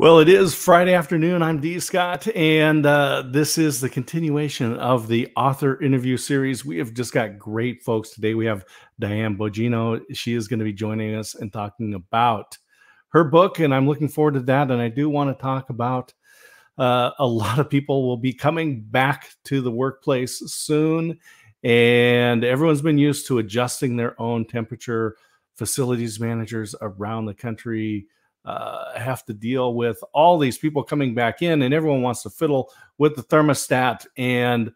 Well, it is Friday afternoon. I'm D. Scott, and uh, this is the continuation of the author interview series. We have just got great folks today. We have Diane Bogino. She is going to be joining us and talking about her book, and I'm looking forward to that. And I do want to talk about uh, a lot of people will be coming back to the workplace soon, and everyone's been used to adjusting their own temperature. Facilities managers around the country uh, have to deal with all these people coming back in, and everyone wants to fiddle with the thermostat. And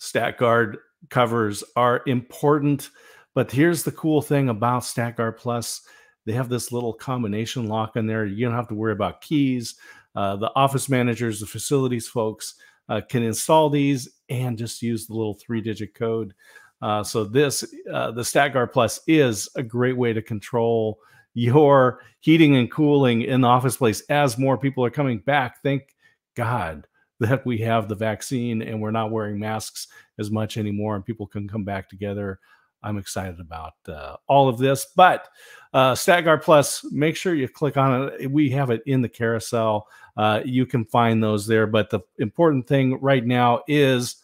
StatGuard covers are important. But here's the cool thing about StatGuard Plus they have this little combination lock in there. You don't have to worry about keys. Uh, the office managers, the facilities folks uh, can install these and just use the little three digit code. Uh, so, this, uh, the StatGuard Plus, is a great way to control your heating and cooling in the office place as more people are coming back. Thank God that we have the vaccine and we're not wearing masks as much anymore and people can come back together. I'm excited about uh, all of this. But uh, StatGuard Plus, make sure you click on it. We have it in the carousel. Uh, you can find those there. But the important thing right now is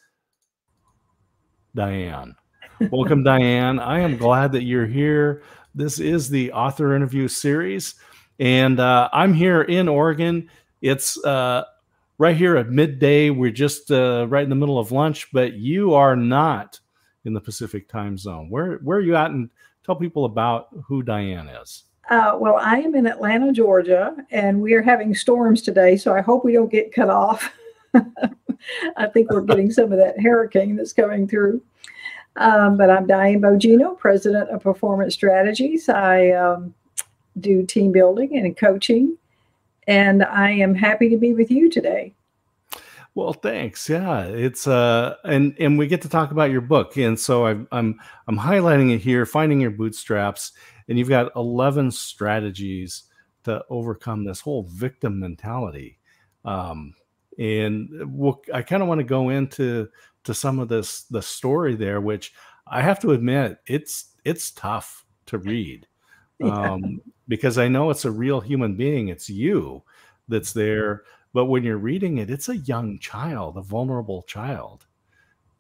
Diane. Welcome, Diane. I am glad that you're here. This is the author interview series, and uh, I'm here in Oregon. It's uh, right here at midday. We're just uh, right in the middle of lunch, but you are not in the Pacific time zone. Where where are you at? And tell people about who Diane is. Uh, well, I am in Atlanta, Georgia, and we are having storms today, so I hope we don't get cut off. I think we're getting some of that hurricane that's coming through. Um, but I'm Diane Bogino, president of Performance Strategies. I um, do team building and coaching, and I am happy to be with you today. Well, thanks. Yeah, it's uh, and and we get to talk about your book, and so I'm I'm I'm highlighting it here, finding your bootstraps, and you've got eleven strategies to overcome this whole victim mentality. Um, and we'll, I kind of want to go into to some of this the story there, which I have to admit it's it's tough to read yeah. um, because I know it's a real human being. It's you that's there, but when you're reading it, it's a young child, a vulnerable child,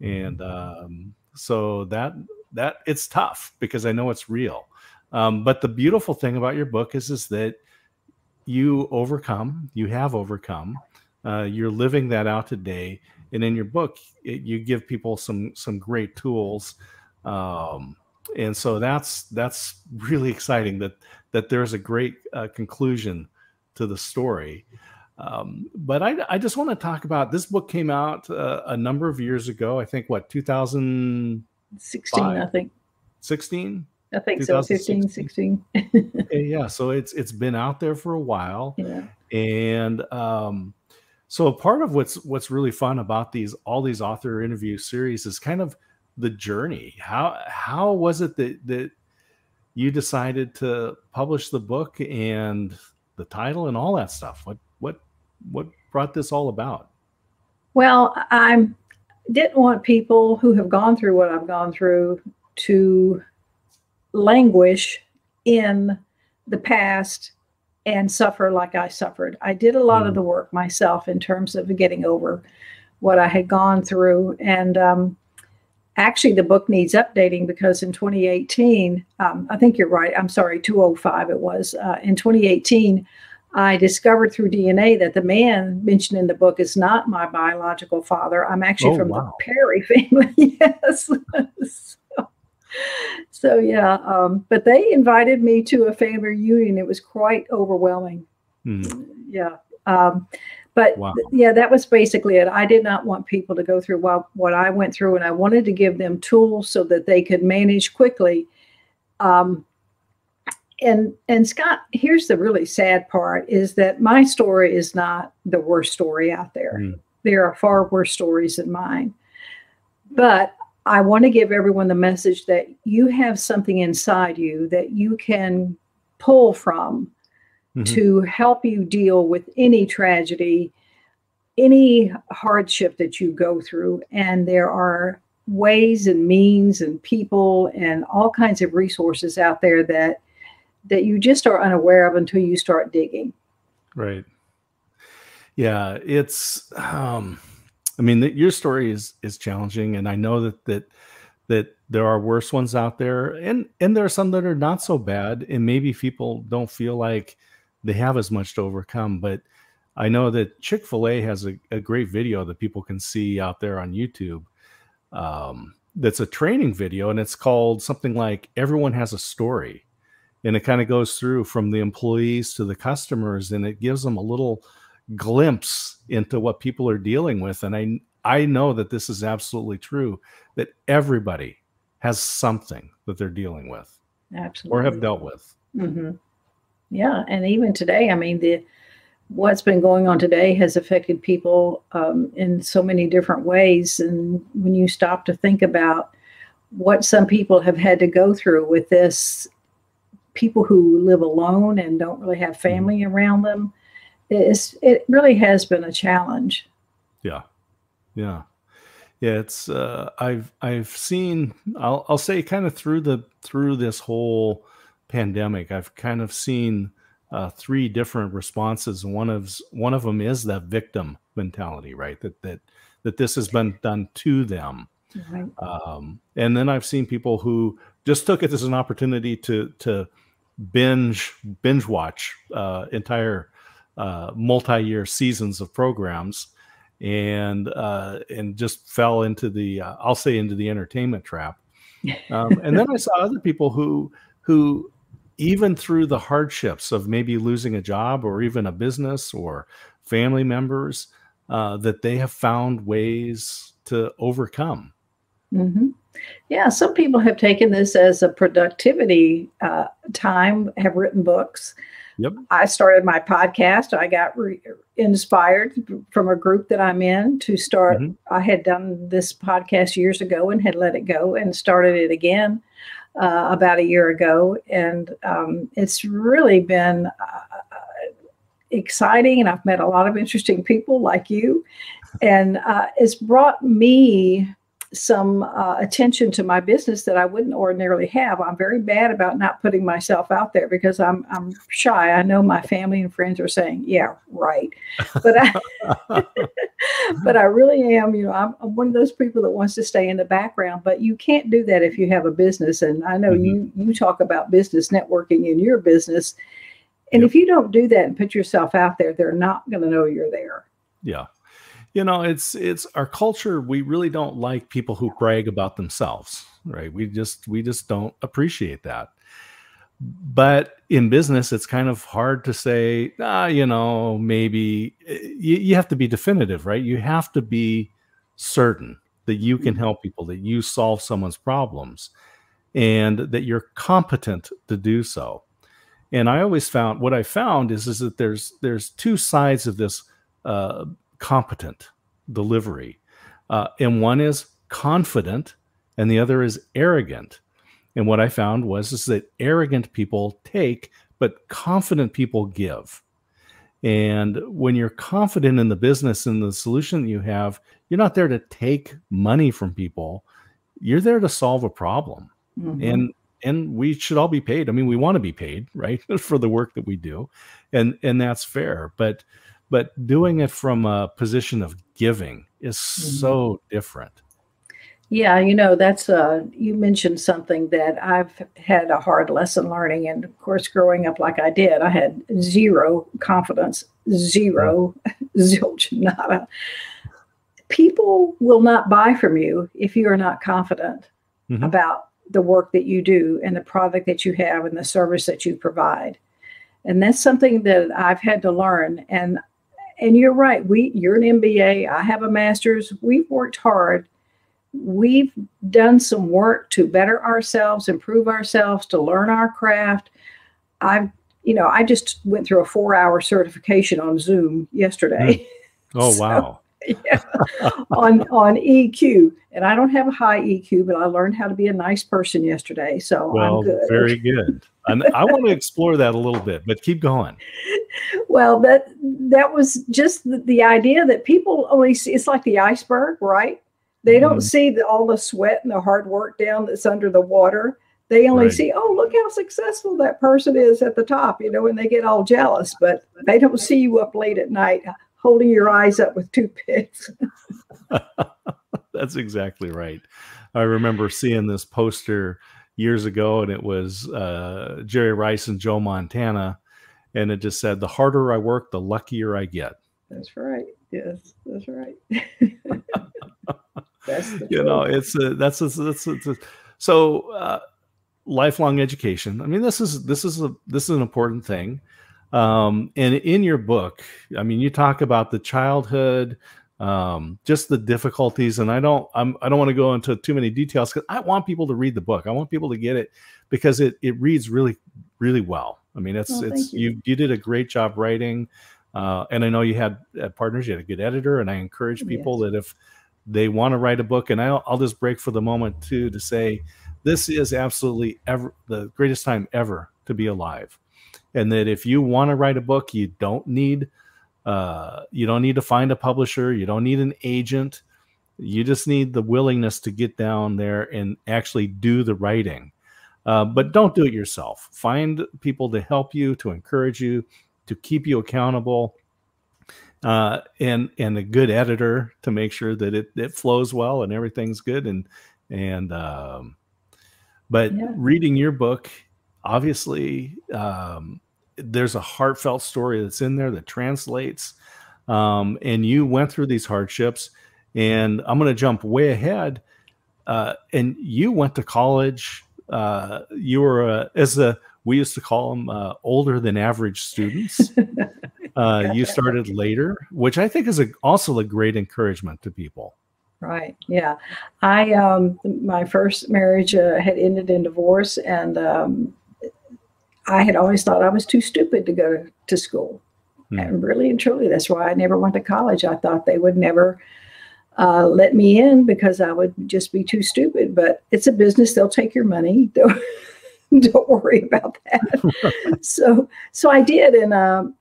and um, so that that it's tough because I know it's real. Um, but the beautiful thing about your book is is that you overcome, you have overcome. Uh, you're living that out today, and in your book it, you give people some some great tools um, and so that's that's really exciting that that there's a great uh, conclusion to the story. Um, but I, I just want to talk about this book came out uh, a number of years ago i think what 2016 i think. 16 i think so 15 16 yeah so it's it's been out there for a while. Yeah. and um, so a part of what's what's really fun about these all these author interview series is kind of the journey. How how was it that that you decided to publish the book and the title and all that stuff? What what what brought this all about? Well, I didn't want people who have gone through what I've gone through to languish in the past and suffer like I suffered. I did a lot mm. of the work myself in terms of getting over what I had gone through. And um, actually, the book needs updating because in 2018, um, I think you're right. I'm sorry, 205 it was. Uh, in 2018, I discovered through DNA that the man mentioned in the book is not my biological father. I'm actually oh, from wow. the Perry family. yes. so yeah, um, but they invited me to a family reunion. It was quite overwhelming. Mm. Yeah. Um, but wow. th- yeah, that was basically it. I did not want people to go through what, what I went through, and I wanted to give them tools so that they could manage quickly. Um, and and Scott, here's the really sad part: is that my story is not the worst story out there. Mm. There are far worse stories than mine. But I want to give everyone the message that you have something inside you that you can pull from mm-hmm. to help you deal with any tragedy, any hardship that you go through. And there are ways and means and people and all kinds of resources out there that that you just are unaware of until you start digging. Right. Yeah, it's. Um, I mean, the, your story is is challenging, and I know that that that there are worse ones out there, and and there are some that are not so bad, and maybe people don't feel like they have as much to overcome. But I know that Chick Fil A has a, a great video that people can see out there on YouTube. Um, that's a training video, and it's called something like "Everyone Has a Story." and it kind of goes through from the employees to the customers and it gives them a little glimpse into what people are dealing with and i i know that this is absolutely true that everybody has something that they're dealing with absolutely or have dealt with mm-hmm. yeah and even today i mean the what's been going on today has affected people um, in so many different ways and when you stop to think about what some people have had to go through with this people who live alone and don't really have mm-hmm. family around them it's it really has been a challenge. Yeah. Yeah. Yeah it's uh, i've i've seen i'll i'll say kind of through the through this whole pandemic i've kind of seen uh, three different responses. One of one of them is that victim mentality right? That that that this has been done to them. Right. um, and then i've seen people who just took it as an opportunity to to binge binge watch uh, entire uh, multi-year seasons of programs and uh, and just fell into the uh, I'll say into the entertainment trap. Um, and then I saw other people who who even through the hardships of maybe losing a job or even a business or family members uh, that they have found ways to overcome. Mm-hmm. Yeah, some people have taken this as a productivity uh, time, have written books. Yep. I started my podcast. I got re- inspired from a group that I'm in to start. Mm-hmm. I had done this podcast years ago and had let it go and started it again uh, about a year ago. And um, it's really been uh, exciting. And I've met a lot of interesting people like you. And uh, it's brought me some uh, attention to my business that I wouldn't ordinarily have. I'm very bad about not putting myself out there because I'm I'm shy. I know my family and friends are saying, "Yeah, right," but I but I really am. You know, I'm, I'm, one of those people that wants to stay in the background. But you can't do that if you have a business. And I know mm-hmm. you you talk about business networking in your business, and yep. if you don't do that and put yourself out there, they're not going to know you're there. Yeah you know it's it's our culture we really don't like people who brag about themselves right? We just we just don't appreciate that. But in business it's kind of hard to say ah you know maybe eh, you, you have to be definitive right? You have to be certain that you can mm-hmm. help people that you solve someone's problems and that you're competent to do so. And i always found what i found is is that there's there's two sides of this uh, competent delivery. Uh, and one is confident and the other is arrogant. And what I found was is that arrogant people take, but confident people give. And when you're confident in the business and the solution that you have, you're not there to take money from people. You're there to solve a problem. Mm-hmm. And and we should all be paid. I mean, we want to be paid, right, for the work that we do. And and that's fair. But but doing it from a position of giving is mm-hmm. so different yeah you know that's uh you mentioned something that i've had a hard lesson learning and of course growing up like i did i had zero confidence zero zilch nada people will not buy from you if you are not confident mm-hmm. about the work that you do and the product that you have and the service that you provide and that's something that i've had to learn and and you're right. We you're an MBA. I have a master's. We've worked hard. We've done some work to better ourselves, improve ourselves, to learn our craft. I've you know I just went through a four hour certification on Zoom yesterday. Mm. Oh so, wow. Yeah, on on EQ, and I don't have a high EQ, but I learned how to be a nice person yesterday, so well, I'm good. Very good. And I want to explore that a little bit, but keep going. Well, that that was just the, the idea that people only see it's like the iceberg, right? They don't mm-hmm. see the, all the sweat and the hard work down that's under the water. They only right. see, oh, look how successful that person is at the top, you know, and they get all jealous, but they don't see you up late at night holding your eyes up with toothpicks. That's exactly right. I remember seeing this poster years ago, and it was uh, Jerry Rice and Joe Montana, and it just said, "The harder I work, the luckier I get." That's right. Yes, that's right. that's you truth. know, it's a, that's a, that's a, that's a, so uh, lifelong education. I mean, this is this is a this is an important thing. Um, and in your book, I mean, you talk about the childhood, um, just the difficulties, and I don't I'm I don't want to go into too many details because I want people to read the book. I want people to get it because it it reads really really well. I mean, it's oh, it's you. you. you did a great job writing. Uh, and I know you had uh, partners, you had a good editor, and I encourage people yes. that if they want to write a book, and I'll, I'll just break for the moment too to say this is absolutely ever the greatest time ever to be alive, and that if you want to write a book, you don't need uh, you don't need to find a publisher, you don't need an agent, you just need the willingness to get down there and actually do the writing. Uh, but don't do it yourself. Find people to help you, to encourage you, to keep you accountable uh, and and a good editor to make sure that it, it flows well and everything's good and and um, but yeah. reading your book obviously um, there's a heartfelt story that's in there that translates um, and you went through these hardships and i'm going to jump way ahead uh, and you went to college uh, you were uh, as a we used to call them uh, older than average students. Uh, you started later, which I think is a, also a great encouragement to people. Right. Yeah. I um, my first marriage uh, had ended in divorce, and um, I had always thought I was too stupid to go to, to school. Hmm. And really and truly, that's why I never went to college. I thought they would never uh, let me in because I would just be too stupid. But it's a business; they'll take your money. don't worry about that. so, so I did, and um,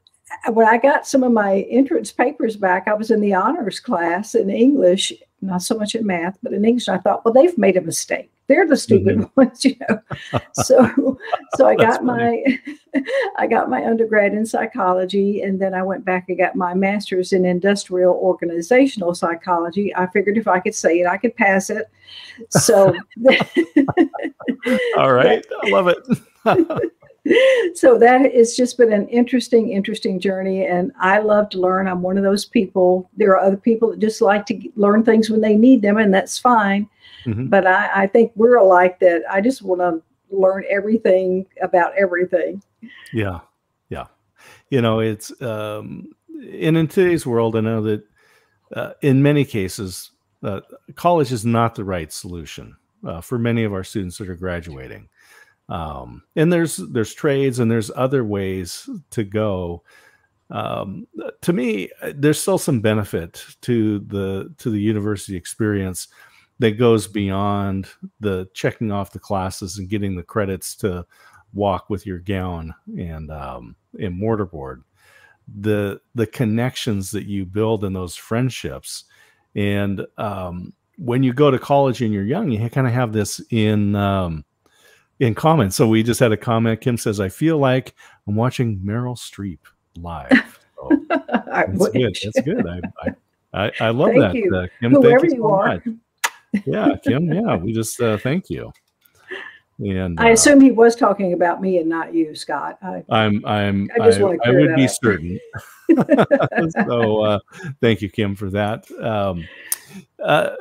when I got some of my entrance papers back, I was in the honors class in English, not so much in math, but in English. I thought, well, they've made a mistake. They're the stupid mm-hmm. ones, you know. so, so I got my, I got my undergrad in psychology, and then I went back and got my master's in industrial organizational psychology. I figured if I could say it, I could pass it. So, all right, I love it so that has just been an interesting, interesting journey. And I love to learn. I'm one of those people. There are other people that just like to learn things when they need them, and that's fine. Mm-hmm. But I, I think we're alike that I just want to learn everything about everything. Yeah. Yeah. You know, it's, um, and in today's world, I know that uh, in many cases, uh, college is not the right solution uh, for many of our students that are graduating um, and there's there's trades and there's other ways to go. Um, to me there's still some benefit to the to the university experience that goes beyond the checking off the classes and getting the credits to walk with your gown and um, and mortarboard. The the connections that you build and those friendships and um, when you go to college and you're young you kind of have this in um, in comments. So we just had a comment. Kim says, "I feel like I'm watching Meryl Streep live." So that's good. That's good. I I, I love thank that. You. Uh, Kim, Whoever thank you, so are. Much. Yeah, Kim. Yeah, we just uh, thank you. And I uh, assume he was talking about me and not you, Scott. I, I'm I'm I, just I, I would be up. certain. so uh, thank you, Kim, for that. Um, uh,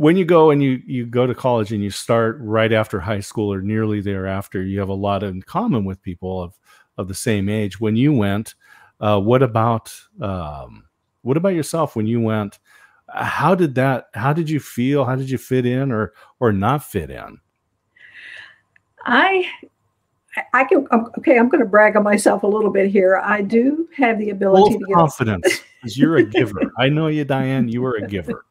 when you go and you you go to college and you start right after high school or nearly thereafter, you have a lot in common with people of of the same age. When you went, uh, what about um, what about yourself when you went? How did that? How did you feel? How did you fit in or or not fit in? I I can okay. I'm going to brag on myself a little bit here. I do have the ability Full to confidence because you're a giver. I know you, Diane. You are a giver.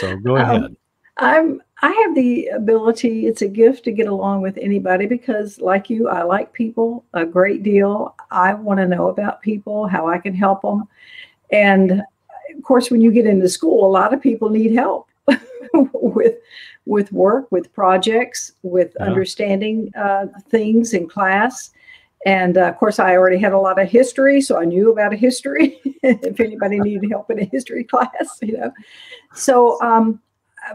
So go um, ahead. Um, I'm I have the ability, it's a gift to get along with anybody because like you, I like people a great deal. I want to know about people, how I can help them. And of course, when you get into school, a lot of people need help. with with work, with projects, with yeah. understanding uh, things in class. And uh, of course, I already had a lot of history, so I knew about a history. if anybody needed help in a history class, you know. So, um,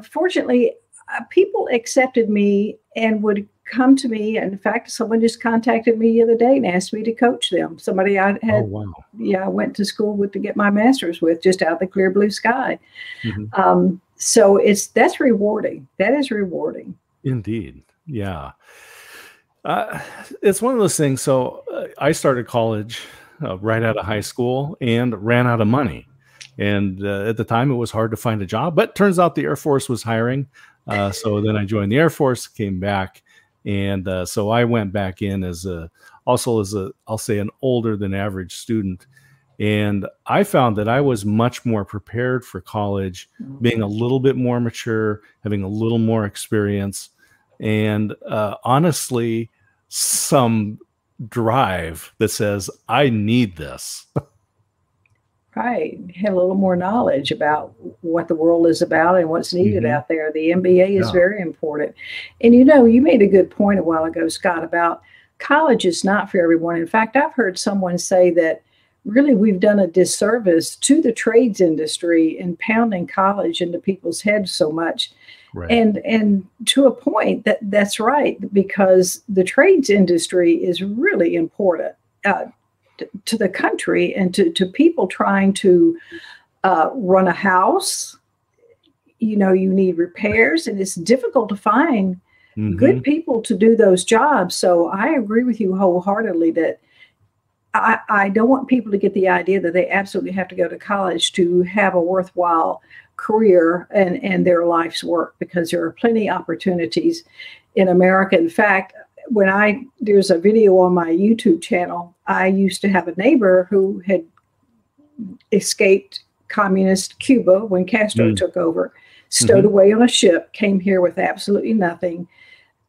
fortunately, uh, people accepted me and would come to me. And In fact, someone just contacted me the other day and asked me to coach them. Somebody I had, oh, wow. yeah, I went to school with to get my master's with, just out the clear blue sky. Mm-hmm. Um, so it's that's rewarding. That is rewarding. Indeed, yeah. Uh, it's one of those things. So uh, I started college uh, right out of high school and ran out of money. And uh, at the time, it was hard to find a job. But turns out the Air Force was hiring. Uh, so then I joined the Air Force, came back, and uh, so I went back in as a also as a I'll say an older than average student, and I found that I was much more prepared for college, being a little bit more mature, having a little more experience, and uh, honestly, some drive that says I need this. Right. Have a little more knowledge about what the world is about and what's needed mm-hmm. out there. The MBA is yeah. very important. And you know, you made a good point a while ago, Scott, about college is not for everyone. In fact, I've heard someone say that really we've done a disservice to the trades industry in pounding college into people's heads so much. Right. And and to a point that that's right because the trades industry is really important. Uh, to the country and to, to people trying to uh, run a house. You know, you need repairs, and it's difficult to find mm-hmm. good people to do those jobs. So I agree with you wholeheartedly that I, I don't want people to get the idea that they absolutely have to go to college to have a worthwhile career and, and their life's work because there are plenty of opportunities in America. In fact, when I there's a video on my YouTube channel, I used to have a neighbor who had escaped communist Cuba when Castro mm. took over, stowed mm-hmm. away on a ship, came here with absolutely nothing,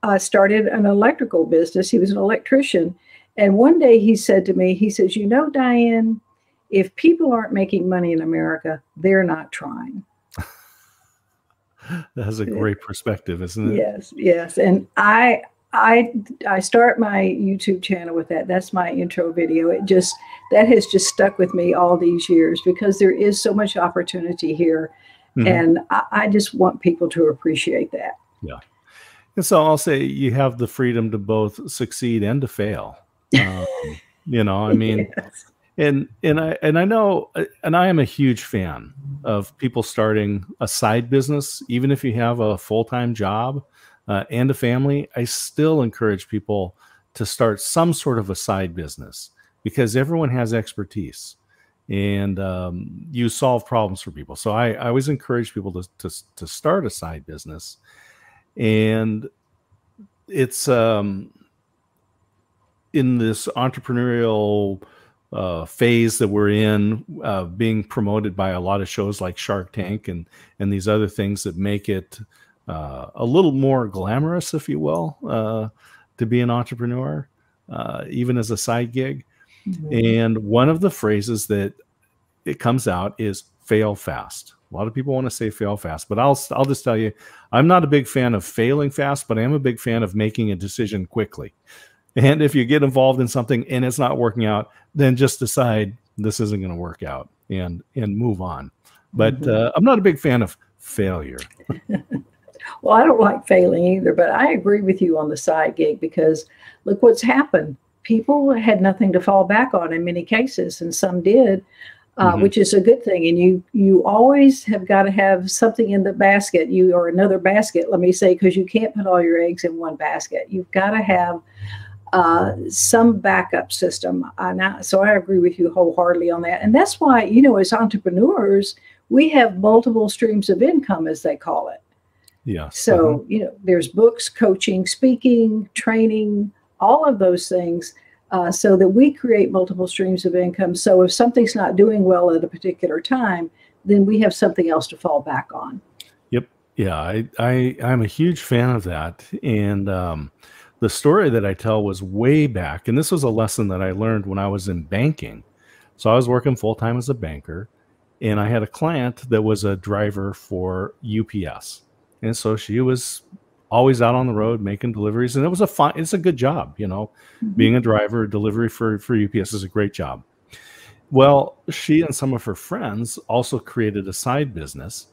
uh, started an electrical business. He was an electrician. And one day he said to me, he says, You know, Diane, if people aren't making money in America, they're not trying. That's a great perspective, isn't it? Yes, yes. And I I I start my YouTube channel with that. That's my intro video. It just that has just stuck with me all these years because there is so much opportunity here, mm-hmm. and I, I, just want people to appreciate that. Yeah, and so I'll say you have the freedom to both succeed and to fail. Um, you know, I mean. yes. And and I and I know and I am a huge fan of people starting a side business, even if you have a full time job uh, and a family, I still encourage people to start some sort of a side business because everyone has expertise and um, you solve problems for people. So I, I always encourage people to, to, to start a side business. And it's um, in this entrepreneurial uh, phase that we're in, uh, being promoted by a lot of shows like Shark Tank and and these other things that make it uh, a little more glamorous, if you will, uh, to be an entrepreneur, uh, even as a side gig. Mm-hmm. And one of the phrases that it comes out is fail fast. A lot of people want to say fail fast, but I'll I'll just tell you, I'm not a big fan of failing fast, but I am a big fan of making a decision quickly. And if you get involved in something and it's not working out, then just decide this isn't going to work out and and move on. But mm-hmm. uh, I'm not a big fan of failure. Well, I don't like failing either, but I agree with you on the side gig because look what's happened. People had nothing to fall back on in many cases, and some did, uh, mm-hmm. which is a good thing. And you you always have got to have something in the basket, you or another basket, let me say, because you can't put all your eggs in one basket. You've got to have uh, some backup system. And so I agree with you wholeheartedly on that. And that's why, you know, as entrepreneurs, we have multiple streams of income, as they call it. Yeah. So, uh-huh. you know, there's books, coaching, speaking, training, all of those things. Uh, so that we create multiple streams of income. So if something's not doing well at a particular time, then we have something else to fall back on. Yep. Yeah. I, I, I'm a huge fan of that. And, um, the story that I tell was way back, and this was a lesson that I learned when I was in banking. So I was working full time as a banker, and I had a client that was a driver for UPS, and so she was always out on the road making deliveries, and it was a fine. It's a good job, you know, mm-hmm. being a driver, delivery for for UPS is a great job. Well, she and some of her friends also created a side business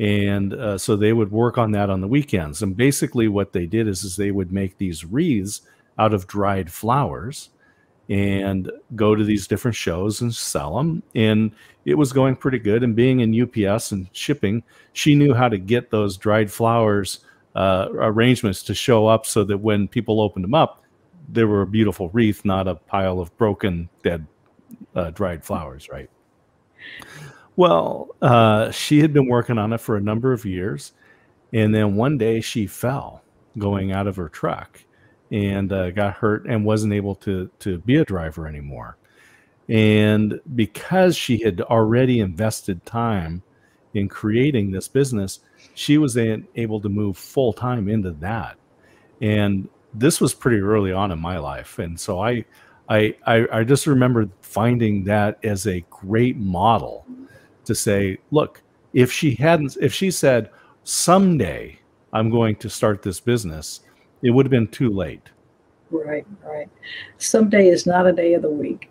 and uh, so they would work on that on the weekends and basically what they did is, is they would make these wreaths out of dried flowers and go to these different shows and sell them and it was going pretty good. And being in ups and shipping she knew how to get those dried flowers uh, arrangements to show up so that when people opened them up there were a beautiful wreath not a pile of broken dead uh, dried flowers right? Well, uh, she had been working on it for a number of years. And then one day she fell going out of her truck and uh, got hurt and wasn't able to, to be a driver anymore. And because she had already invested time in creating this business, she was able to move full time into that. And this was pretty early on in my life. And so I, I, I, I just remember finding that as a great model to say, look, if she hadn't, if she said, someday I'm going to start this business, it would have been too late. Right, right. Someday is not a day of the week.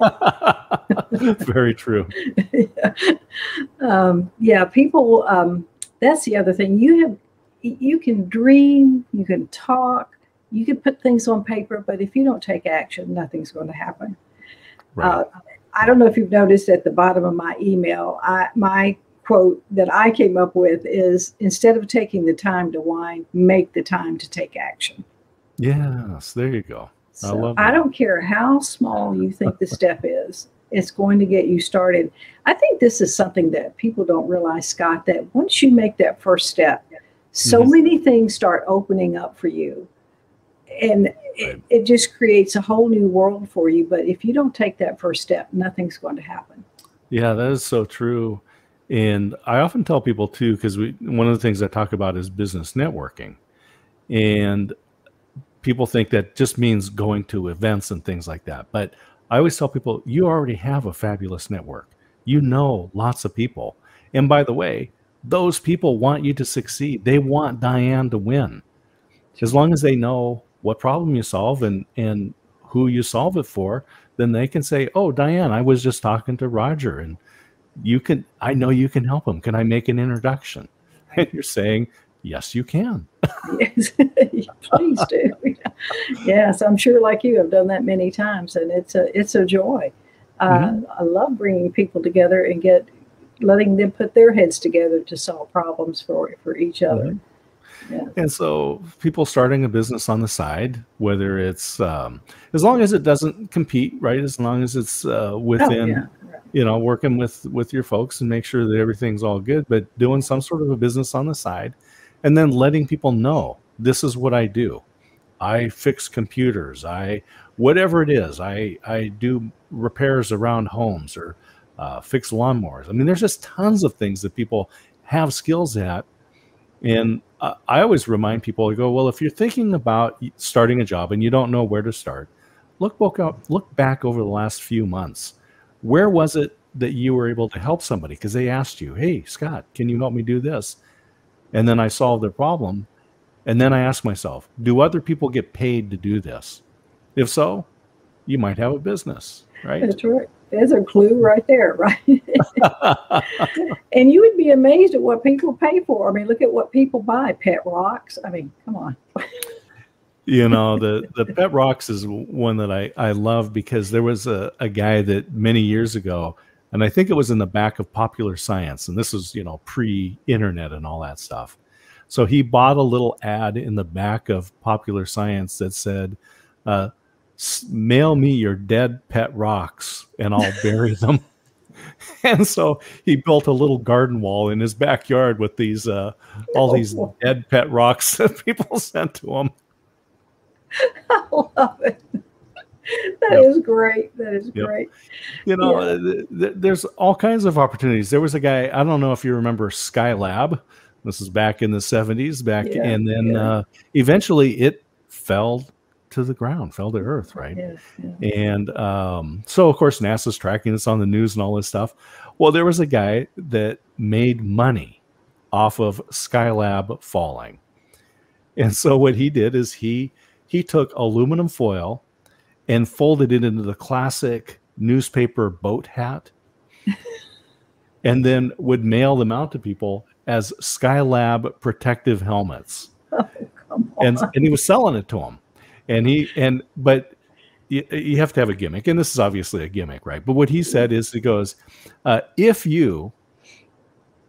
Very true. yeah. Um, yeah, people. Um, that's the other thing. You have, you can dream, you can talk, you can put things on paper, but if you don't take action, nothing's going to happen. Right. Uh, I don't know if you've noticed at the bottom of my email, I, my quote that I came up with is instead of taking the time to whine, make the time to take action. Yes, there you go. I so love that. I don't care how small you think the step is, it's going to get you started. I think this is something that people don't realize, Scott, that once you make that first step, so mm-hmm. many things start opening up for you. And it, it just creates a whole new world for you. But if you don't take that first step, nothing's going to happen. Yeah, that is so true. And I often tell people too, because we one of the things I talk about is business networking. And people think that just means going to events and things like that. But I always tell people, you already have a fabulous network. You know lots of people. And by the way, those people want you to succeed. They want Diane to win. As long as they know what problem you solve and and who you solve it for, then they can say, "Oh, Diane, I was just talking to Roger, and you can. I know you can help him. Can I make an introduction?" And you're saying, "Yes, you can." yes, please do. yes, I'm sure, like you, have done that many times, and it's a it's a joy. Uh, mm-hmm. I love bringing people together and get letting them put their heads together to solve problems for for each other. Mm-hmm. And so people starting a business on the side, whether it's um, as long as it doesn't compete, right? As long as it's uh, within, oh, yeah. You know, working with with your folks and make sure that everything's all good, but doing some sort of a business on the side, and then letting people know this is what I do. I fix computers. I whatever it is. I I do repairs around homes or uh, fix lawnmowers. I mean, there's just tons of things that people have skills at and I always remind people, I go, well, if you're thinking about starting a job and you don't know where to start, look back, look back over the last few months. Where was it that you were able to help somebody? Because they asked you, hey, Scott, can you help me do this? And then I solved their problem. And then I ask myself, do other people get paid to do this? If so, you might have a business, right? That's right. There's a clue right there, right? and you would be amazed at what people pay for. I mean, look at what people buy pet rocks. I mean, come on. you know, the, the pet rocks is one that I, I love because there was a, a guy that many years ago, and I think it was in the back of Popular Science, and this was, you know, pre internet and all that stuff. So he bought a little ad in the back of Popular Science that said, uh, mail me your dead pet rocks and I'll bury them. and so he built a little garden wall in his backyard with these uh, all these dead pet rocks that people sent to him. I love it. That yep. is great. That is yep. great. You know, yeah. th- th- there's all kinds of opportunities. There was a guy, I don't know if you remember Skylab. This is back in the 70s, back, yeah. and then yeah. uh, eventually it fell to the ground, fell to earth, right? And um, so, of course, NASA's tracking this on the news and all this stuff. Well, there was a guy that made money off of Skylab falling. And so what he did is he he took aluminum foil and folded it into the classic newspaper boat hat and then would mail them out to people as Skylab protective helmets. Oh, and and he was selling it to them. And he and but you, you, have to have a gimmick, and this is obviously a gimmick, right? But what he said is he goes, uh, if you,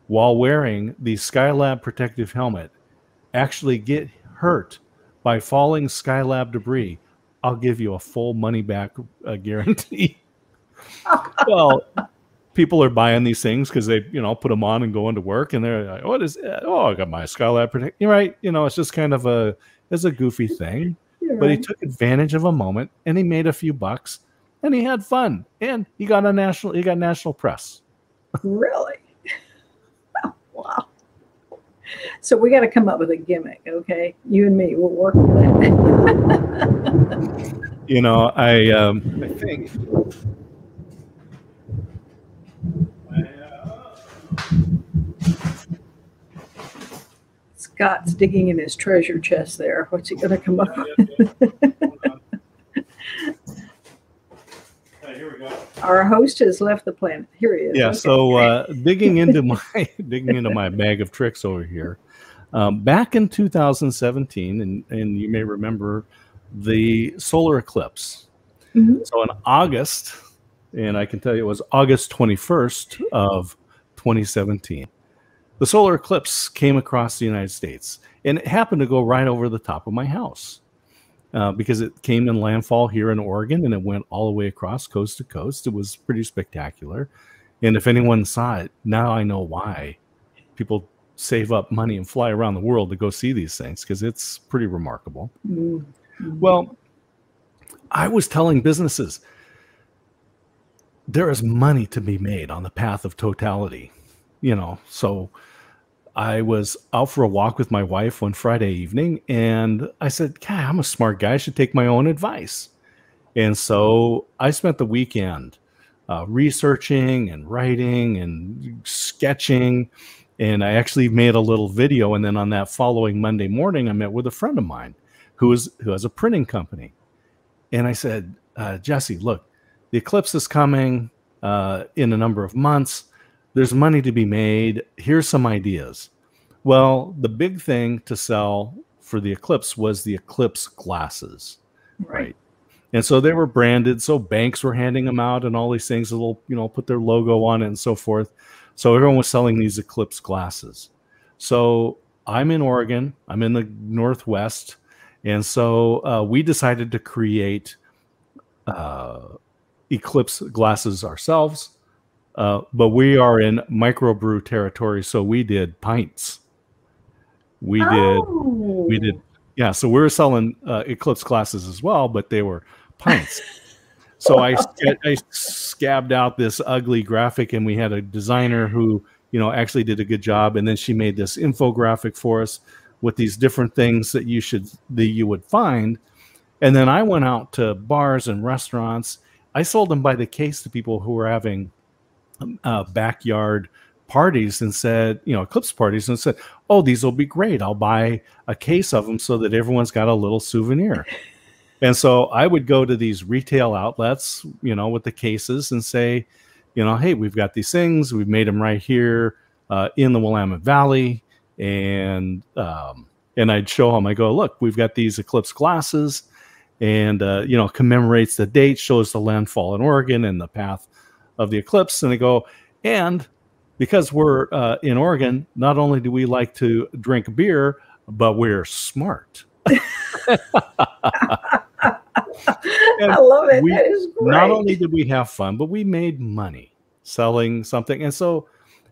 while wearing the Skylab protective helmet, actually get hurt by falling Skylab debris, I'll give you a full money back uh, guarantee. well, people are buying these things because they, you know, put them on and go into work, and they're like, "What is? Oh, I got my Skylab protect." You're right. You know, it's just kind of a it's a goofy thing, You're but right. he took advantage of a moment and he made a few bucks and he had fun and he got a national he got national press. Really? wow. So we got to come up with a gimmick, okay? You and me, we'll work on that. you know, I um, I think Scott's digging in his treasure chest there. What's he going to come up with? Our host has left the planet. Here he is. Yeah. Okay. So uh, digging into my digging into my bag of tricks over here. Um, back in 2017, and, and you may remember the solar eclipse. Mm-hmm. So in August, and I can tell you it was August 21st of 2017. The solar eclipse came across the United States, and it happened to go right over the top of my house uh, because it came in landfall here in Oregon and it went all the way across coast to coast. It was pretty spectacular. And if anyone saw it, now I know why people save up money and fly around the world to go see these things because it's pretty remarkable. Mm-hmm. Well, I was telling businesses there is money to be made on the path of totality, you know. So I was out for a walk with my wife one Friday evening, and I said, God, I'm a smart guy. I should take my own advice. And so I spent the weekend uh, researching and writing and sketching. And I actually made a little video. And then on that following Monday morning, I met with a friend of mine who is who has a printing company. And I said, uh, Jesse, look, the eclipse is coming uh, in a number of months. There's money to be made. Here's some ideas. Well, the big thing to sell for the eclipse was the eclipse glasses, right? right? And so they were branded. So banks were handing them out and all these things. They'll you know put their logo on it and so forth. So everyone was selling these eclipse glasses. So I'm in Oregon. I'm in the Northwest, and so uh, we decided to create uh, eclipse glasses ourselves, uh, but we are in microbrew territory, so we did pints. We oh. did, we did, yeah. So we are selling uh, eclipse glasses as well, but they were pints. so I, I scabbed out this ugly graphic, and we had a designer who, you know, actually did a good job, and then she made this infographic for us with these different things that you should that you would find. And then I went out to bars and restaurants I sold them by the case to people who were having uh, backyard parties and said, you know, eclipse parties and said, oh, these will be great. I'll buy a case of them so that everyone's got a little souvenir. and so I would go to these retail outlets, you know, with the cases and say, you know, hey, we've got these things. We've made them right here uh, in the Willamette Valley. And, um, and I'd show them, I go, look, we've got these eclipse glasses and uh, you know commemorates the date, shows the landfall in Oregon and the path of the eclipse, and they go and because we're uh, in Oregon, not only do we like to drink beer, but we're smart. I love it. We, that is great. Not only did we have fun, but we made money selling something. And so,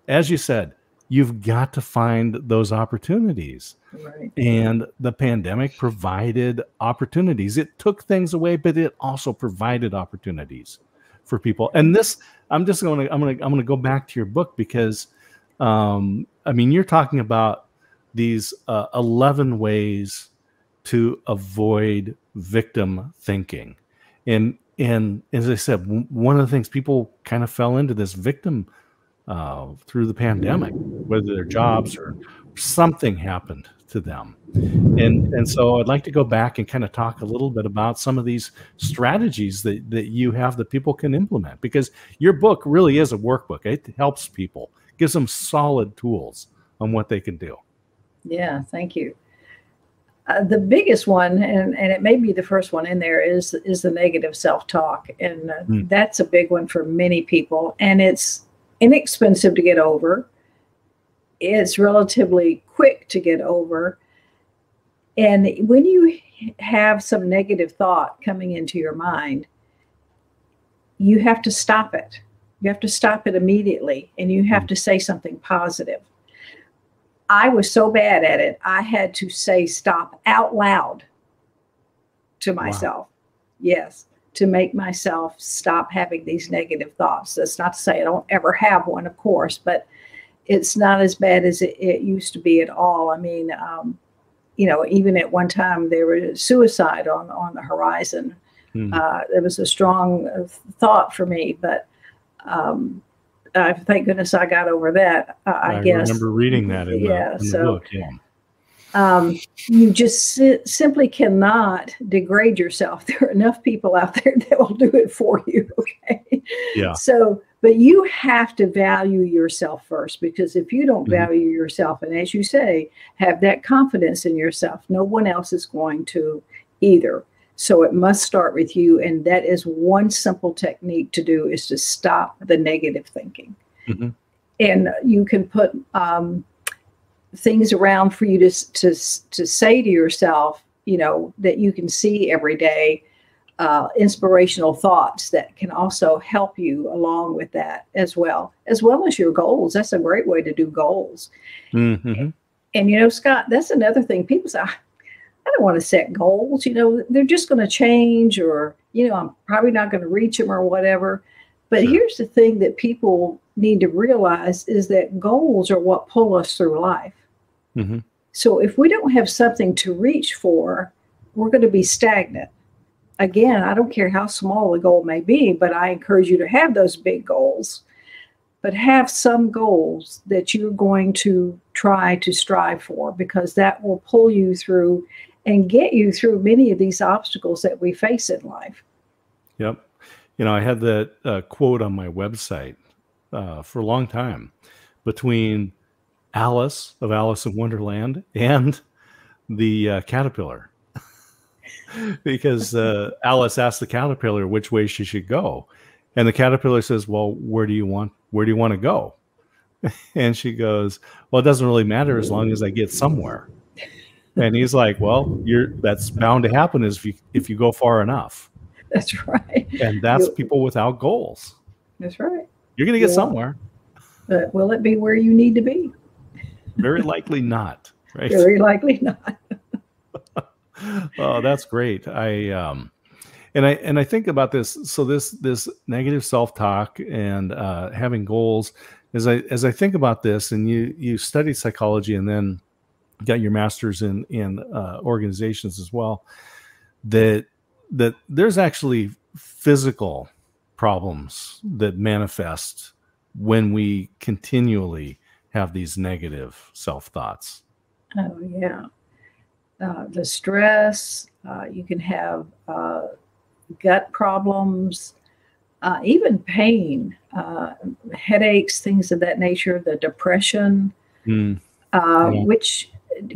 as you said, you've got to find those opportunities. Right. And the pandemic provided opportunities. It took things away, but it also provided opportunities for people. And this, I'm just going to, I'm going to, I'm going to go back to your book because, um, I mean, you're talking about these uh, 11 ways to avoid victim thinking. And and as I said, one of the things people kind of fell into this victim uh, through the pandemic, whether their jobs or something happened to them. And and so I'd like to go back and kind of talk a little bit about some of these strategies that, that you have that people can implement because your book really is a workbook. It helps people, gives them solid tools on what they can do. Yeah, thank you. Uh, the biggest one, and, and it may be the first one in there, is is the negative self talk, and uh, mm. that's a big one for many people, and it's inexpensive to get over. It's relatively quick to get over, and when you have some negative thought coming into your mind, you have to stop it. You have to stop it immediately, and you have to say something positive I was so bad at it, I had to say stop out loud to myself. Wow. Yes, to make myself stop having these negative thoughts. That's not to say I don't ever have one, of course, but it's not as bad as it, it used to be at all. I mean, um, you know, even at one time there was suicide on on the horizon. Hmm. Uh, it was a strong uh, thought for me, but um, uh, thank goodness I got over that. Uh, I, I, guess. I remember reading that in, yeah, the, so, the book. Yeah. Um, you just si- simply cannot degrade yourself. There are enough people out there that will do it for you. Okay. Yeah. So, but you have to value yourself first because if you don't mm-hmm. value yourself, and as you say, have that confidence in yourself, no one else is going to either. So it must start with you. And that is one simple technique to do is to stop the negative thinking. Mm-hmm. And you can put um, things around for you to, to, to say to yourself, you know, that you can see every day, uh, inspirational thoughts that can also help you along with that as well, as well as your goals. That's a great way to do goals. Mm-hmm. And, and, you know, Scott, that's another thing. People say, I don't want to set goals. You know, they're just going to change, or, you know, I'm probably not going to reach them or whatever. But sure. here's the thing that people need to realize is that goals are what pull us through life. Mm-hmm. So if we don't have something to reach for, we're going to be stagnant. Again, I don't care how small the goal may be, but I encourage you to have those big goals. But have some goals that you're going to try to strive for because that will pull you through and get you through many of these obstacles that we face in life. Yep. You know, I had that uh, quote on my website uh, for a long time between Alice of Alice in Wonderland and the uh, caterpillar. because uh, Alice asked the caterpillar which way she should go. And the caterpillar says, Well, where do you want where do you want to go? And she goes, Well, it doesn't really matter as long as I get somewhere and he's like, "Well, you're that's bound to happen if you if you go far enough." That's right. And that's you, people without goals. That's right. You're going to get yeah. somewhere. But will it be where you need to be? Very likely not. Right. Very likely not. oh, that's great. I um and I and I think about this. So this this negative self talk and uh, having goals. As I as I think about this, and you you study psychology, and then got your masters in in uh, organizations as well that that there's actually physical problems that manifest when we continually have these negative self thoughts oh yeah uh, the stress uh, you can have uh, gut problems uh, even pain uh, headaches things of that nature the depression mm. which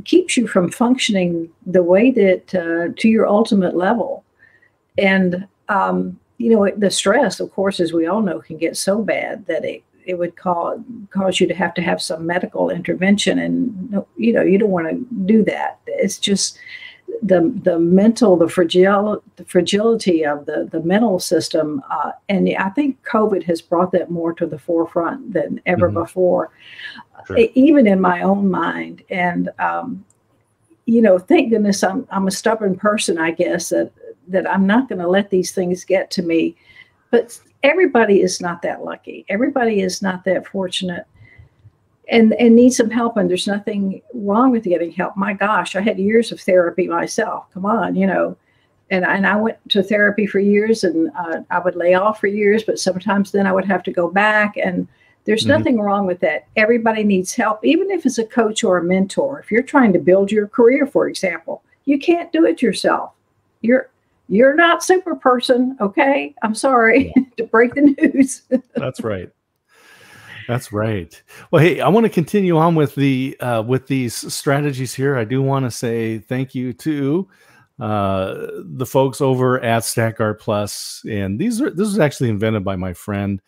keeps you from functioning the way that uh, to your ultimate level. And um, you know, the stress, of course, as we all know, can get so bad that it it would cause cause you to have to have some medical intervention, and you know, you don't want to do that. It's just the the mental, the fragile the fragility of the the mental system, uh, and I think COVID has brought that more to the forefront than ever mm-hmm. before sure. even in my own mind. And um, you know, thank goodness I'm I'm a stubborn person, I guess that that I'm not going to let these things get to me. But everybody is not that lucky. Everybody is not that fortunate. and and need some help and there's nothing wrong with getting help my gosh i had years of therapy myself come on you know and, and i went to therapy for years and uh, i would lay off for years but sometimes then i would have to go back and there's mm-hmm. nothing wrong with that everybody needs help even if it's a coach or a mentor if you're trying to build your career for example you can't do it yourself you're you're not super person okay? I'm sorry to break the news. That's right. That's right. Well, hey, I want to continue on with the uh, with these strategies here. I do want to say thank you to uh, the folks over at StatGuard Plus, and these are this was actually invented by my friend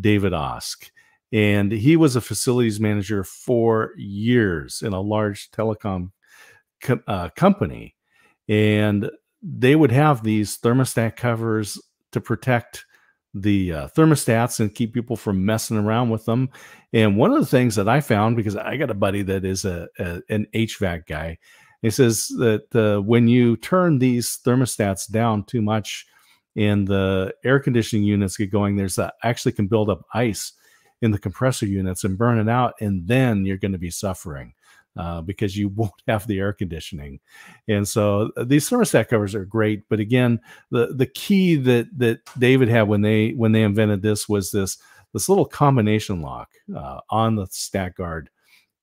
David Osk, and he was a facilities manager for years in a large telecom co- uh, company, and they would have these thermostat covers to protect the uh, thermostats and keep people from messing around with them. And one of the things that I found, because I got a buddy that is a, a an HVAC guy, he says that uh, when you turn these thermostats down too much and the air conditioning units get going, there's a, actually can build up ice in the compressor units and burn it out, and then you're going to be suffering uh, because you won't have the air conditioning. And so uh, these thermostat covers are great, but again, the the key that that David had when they when they invented this was this this little combination lock uh, on the StatGuard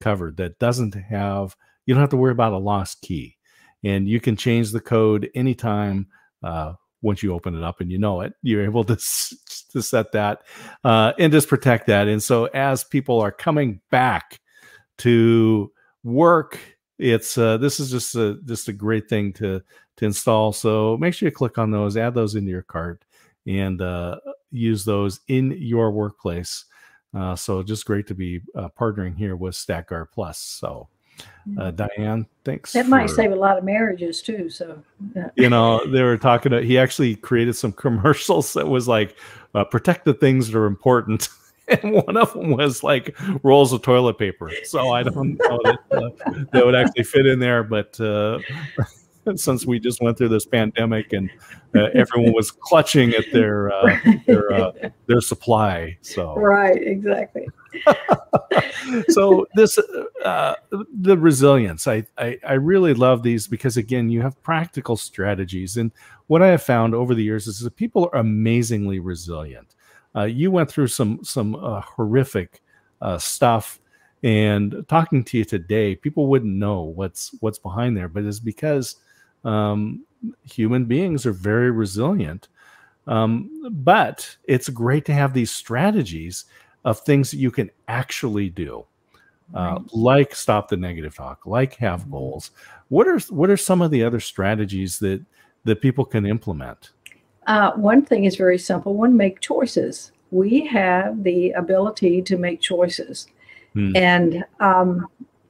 cover that doesn't have you don't have to worry about a lost key, and you can change the code anytime. Uh, once you open it up and you know it, you're able to, to set that uh, and just protect that. And so, as people are coming back to work it's uh, this is just a just a great thing to to install so make sure you click on those add those into your cart and uh, use those in your workplace uh, so just great to be uh, partnering here with StatGuard Plus. So, uh, mm. Diane, thanks. That might save a lot of marriages too. So, yeah. you know, they were talking. To, he actually created some commercials that was like, uh, "Protect the things that are important." and one of them was like rolls of toilet paper. So I don't know that, uh, that would actually fit in there, but uh, since we just went through this pandemic and uh, everyone was clutching at their uh, their uh, their supply, so right, exactly. so this uh, the resilience, I, I I really love these because again, you have practical strategies, and what I have found over the years is that people are amazingly resilient uh, you went through some some uh, horrific uh, stuff, and talking to you today, people wouldn't know what's what's behind there, but it's because um, human beings are very resilient. Um, but it's great to have these strategies of things that you can actually do. Uh, like stop the negative talk, like have mm-hmm. goals. What are what are some of the other strategies that that people can implement? Uh, one thing is very simple. One, make choices. We have the ability to make choices, hmm. and um,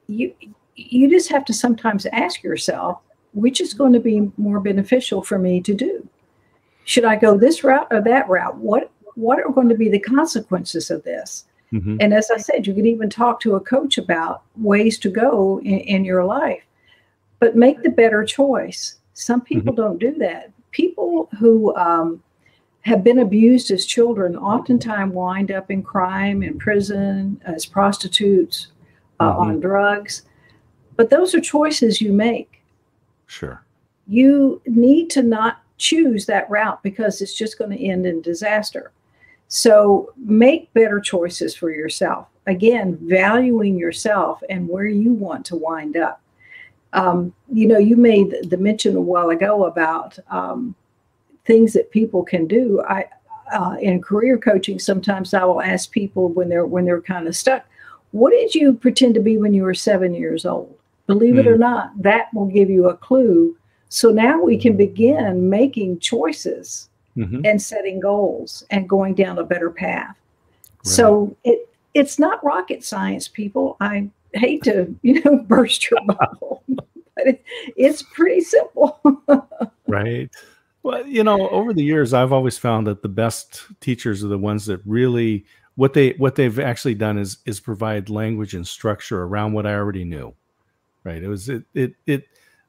you you just have to sometimes ask yourself, which is going to be more beneficial for me to do? Should I go this route or that route? What what are going to be the consequences of this? Mm-hmm. And as I said, you can even talk to a coach about ways to go in, in your life, but make the better choice. Some people mm-hmm. don't do that people who um, have been abused as children oftentimes wind up in crime, in prison, as prostitutes, uh, mm-hmm. on drugs. But those are choices you make. Sure. You need to not choose that route because it's just going to end in disaster. So make better choices for yourself. Again, valuing yourself and where you want to wind up. Um, you know, you made the mention a while ago about um, things that people can do. I uh, in career coaching, sometimes I will ask people when they're when they're kind of stuck, "What did you pretend to be when you were seven years old?" Believe mm it or hmm. not, that will give you a clue. So now we can begin making choices mm-hmm. and setting goals and going down a better path. Right. So it it's not rocket science, people. I hate to, you know, burst your bubble, but it, it's pretty simple. right. Well, you know, over the years, I've always found that the best teachers are the ones that really what they what they've actually done is is provide language and structure around what I already knew. Right. It was it it it,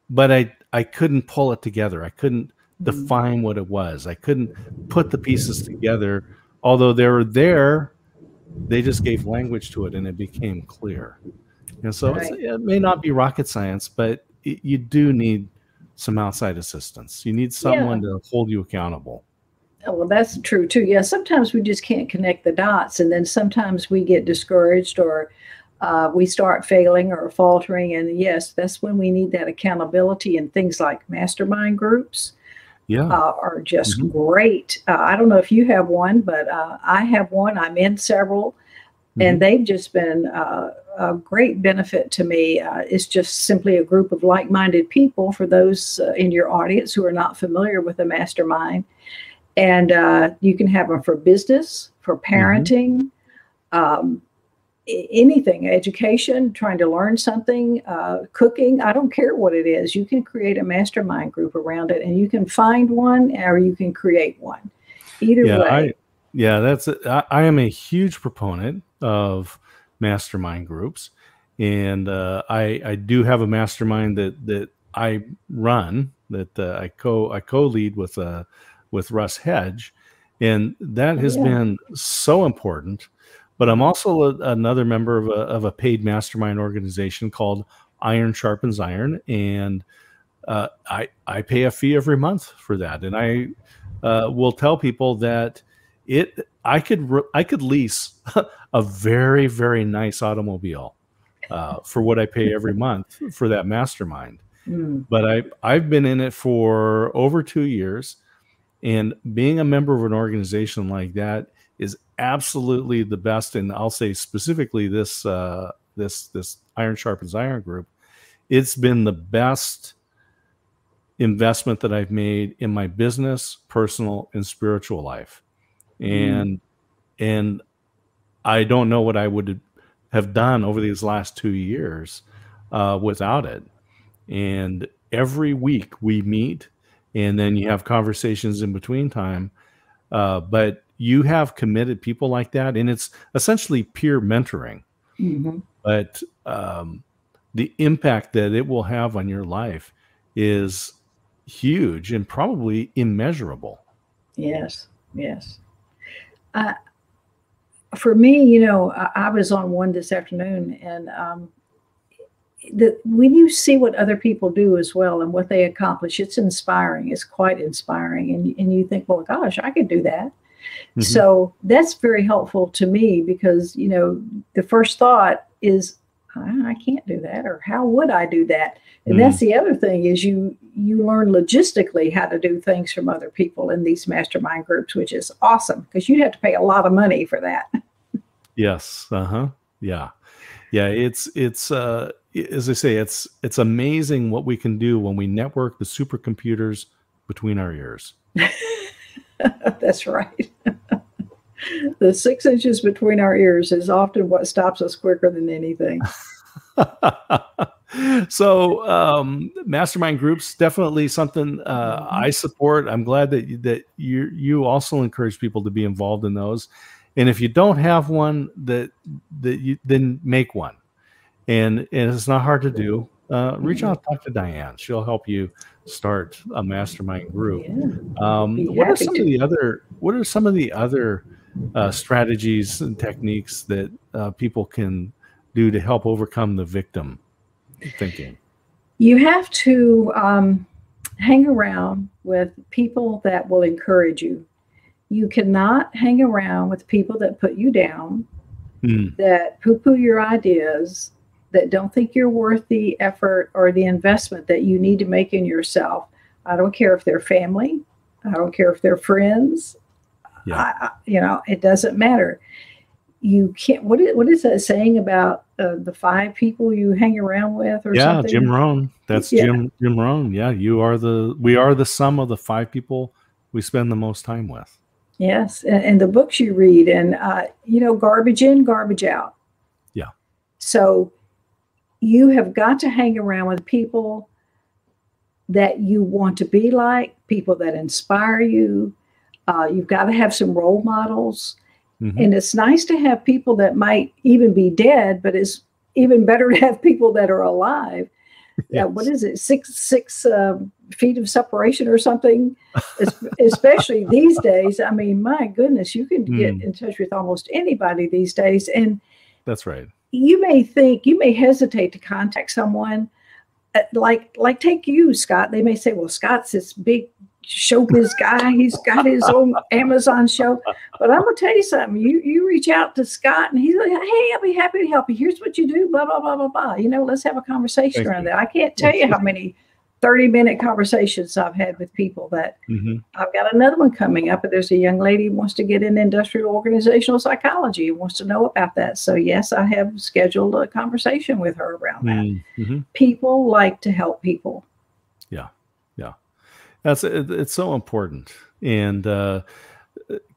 but I I couldn't pull it together. I couldn't mm-hmm. define what it was. I couldn't put the pieces together. Although they were there, they just gave language to it and it became clear. And so right. it may not be rocket science, but it, you do need some outside assistance. You need someone yeah. to hold you accountable. Oh, well, that's true too. Yeah, sometimes we just can't connect the dots, and then sometimes we get discouraged or uh, we start failing or faltering. And yes, that's when we need that accountability and things like mastermind groups. Yeah, uh, are just mm-hmm. great. Uh, I don't know if you have one, but uh, I have one. I'm in several, mm-hmm. and they've just been uh, a great benefit to me. Uh, it's just simply a group of like minded people for those uh, in your audience who are not familiar with a mastermind. And uh, you can have them for business, for mm-hmm. parenting, mm-hmm. um, anything, education, trying to learn something, uh, cooking. I don't care what it is. You can create a mastermind group around it and you can find one or you can create one. Either yeah, way. I, yeah, that's, I, I am a huge proponent of mastermind groups, and uh, I I do have a mastermind that that I run that uh, I co I co lead with uh with Russ Hedge, and that has yeah. been so important. But I'm also a, another member of a, of a paid mastermind organization called Iron Sharpens Iron, and uh, I I pay a fee every month for that, and I uh, will tell people that it I could I could lease a very very nice automobile uh, for what I pay every month for that mastermind. Mm. But I I've been in it for over two years, and being a member of an organization like that is absolutely the best. And I'll say specifically this uh, this this Iron Sharpens Iron group, it's been the best investment that I've made in my business, personal, and spiritual life. And mm. and I don't know what I would have done over these last two years uh, without it. And every week we meet, and then you have conversations in between time. Uh, but you have committed people like that, and it's essentially peer mentoring. Mm-hmm. But um, the impact that it will have on your life is huge and probably immeasurable. Yes, yes. Uh, for me, you know, I, I, was on one this afternoon, and um, the, when you see what other people do as well and what they accomplish, it's inspiring. It's quite inspiring, and and you think, well, gosh, I could do that. Mm-hmm. So that's very helpful to me because you know the first thought is I can't do that, or how would I do that? And mm. that's the other thing is you you learn logistically how to do things from other people in these mastermind groups, which is awesome because you'd have to pay a lot of money for that. yes. Uh huh. Yeah. Yeah. It's it's uh as I say, it's it's amazing what we can do when we network the supercomputers between our ears. that's right. the six inches between our ears is often what stops us quicker than anything. so um, mastermind groups definitely something uh, mm-hmm. I support. I'm glad that that you you also encourage people to be involved in those. And if you don't have one, that that you then make one. And and it's not hard to do. Uh, reach mm-hmm. out, talk to Diane. She'll help you start a mastermind group. Um, what are some to. of the other What are some of the other uh, strategies and techniques that uh, people can do to help overcome the victim thinking? You have to um, hang around with people that will encourage you. You cannot hang around with people that put you down, mm. that poo poo your ideas, that don't think you're worth the effort or the investment that you need to make in yourself. I don't care if they're family, I don't care if they're friends. Yeah. I, you know, it doesn't matter. You can't. What is what is that saying about uh, the five people you hang around with? Or yeah, something? Jim Rohn. That's yeah. Jim Jim Rohn. Yeah, you are the. We are the sum of the five people we spend the most time with. Yes, and, and the books you read, and uh, you know, garbage in, garbage out. Yeah. So you have got to hang around with people that you want to be like, people that inspire you, uh, you've got to have some role models. Mm-hmm. And it's nice to have people that might even be dead, but it's even better to have people that are alive. Yes. Uh, what is it? Six, six, uh, feet of separation or something. Especially these days. I mean, my goodness, you can get mm. in touch with almost anybody these days. And that's right. You may think, you may hesitate to contact someone uh, like like take you scott they may say well scott's this big showbiz guy. He's got his own Amazon show. But I'm gonna tell you something. You you reach out to Scott and he's like, Hey, I'll be happy to help you. Here's what you do, blah, blah, blah, blah, blah. You know, let's have a conversation Thank around you. that. I can't tell you how many 30 minute conversations I've had with people that mm-hmm. I've got another one coming up. And there's a young lady who wants to get in industrial organizational psychology and wants to know about that. So yes, I have scheduled a conversation with her around that. Mm-hmm. People like to help people. That's it's so important, and uh,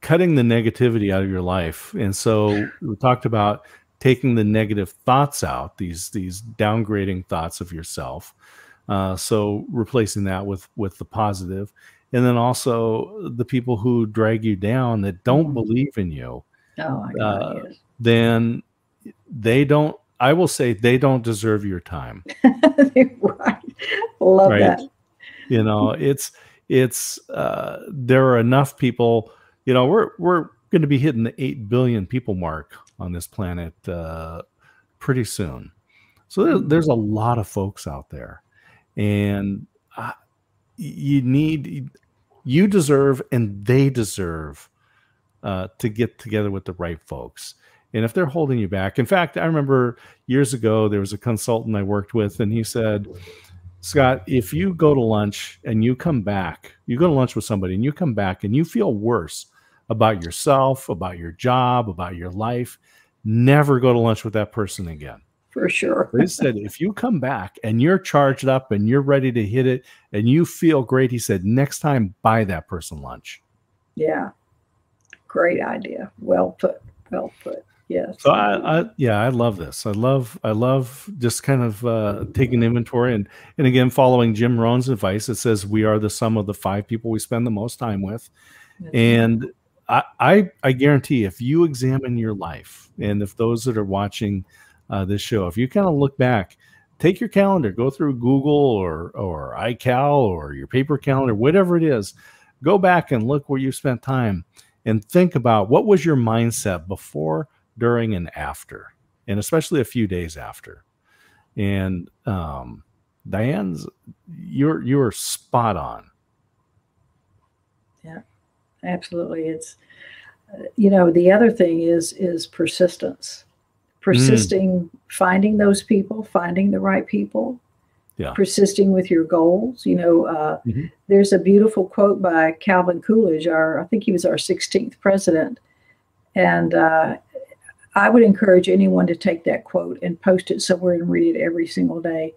cutting the negativity out of your life. And so we talked about taking the negative thoughts out, these these downgrading thoughts of yourself. Uh, so replacing that with with the positive, and then also the people who drag you down that don't mm-hmm. believe in you. Oh, uh, then they don't. I will say they don't deserve your time. right. Love right? that you know it's it's uh, there are enough people you know we're we're going to be hitting the 8 billion people mark on this planet uh, pretty soon. So there, mm-hmm. there's a lot of folks out there. And uh, you need you deserve and they deserve uh, to get together with the right folks. And if they're holding you back in fact i remember years ago there was a consultant i worked with and he said Scott, if you go to lunch and you come back, you go to lunch with somebody and you come back and you feel worse about yourself, about your job, about your life, never go to lunch with that person again. For sure. he said, if you come back and you're charged up and you're ready to hit it and you feel great, he said, next time buy that person lunch. Yeah. Great idea. Well put. Well put. Yes. So I, I, yeah, I love this. I love I love just kind of uh, taking inventory and and again following Jim Rohn's advice. It says we are the sum of the five people we spend the most time with, and I, I, I guarantee if you examine your life and if those that are watching uh, this show, if you kind of look back, take your calendar, go through Google or or iCal or your paper calendar, whatever it is, go back and look where you spent time and think about what was your mindset before during, and after, and especially a few days after. And um, Diane's, you're you're spot on. Yeah, absolutely. It's uh, you know the other thing is is persistence, persisting, mm. finding those people, finding the right people, yeah. persisting with your goals. You know, uh, mm-hmm. there's a beautiful quote by Calvin Coolidge, our I think he was our 16th president, and uh, I would encourage anyone to take that quote and post it somewhere and read it every single day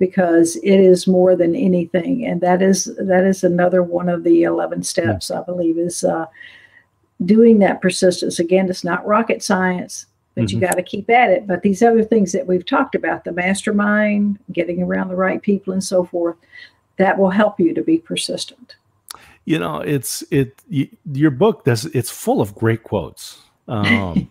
because it is more than anything. And that is that is another one of the 11 steps i believe is uh, doing that persistence. Again it's not rocket science but mm-hmm. you got to keep at it. But these other things that we've talked about the mastermind getting around the right people and so forth that will help you to be persistent. You know it's it your book does it's full of great quotes. Um,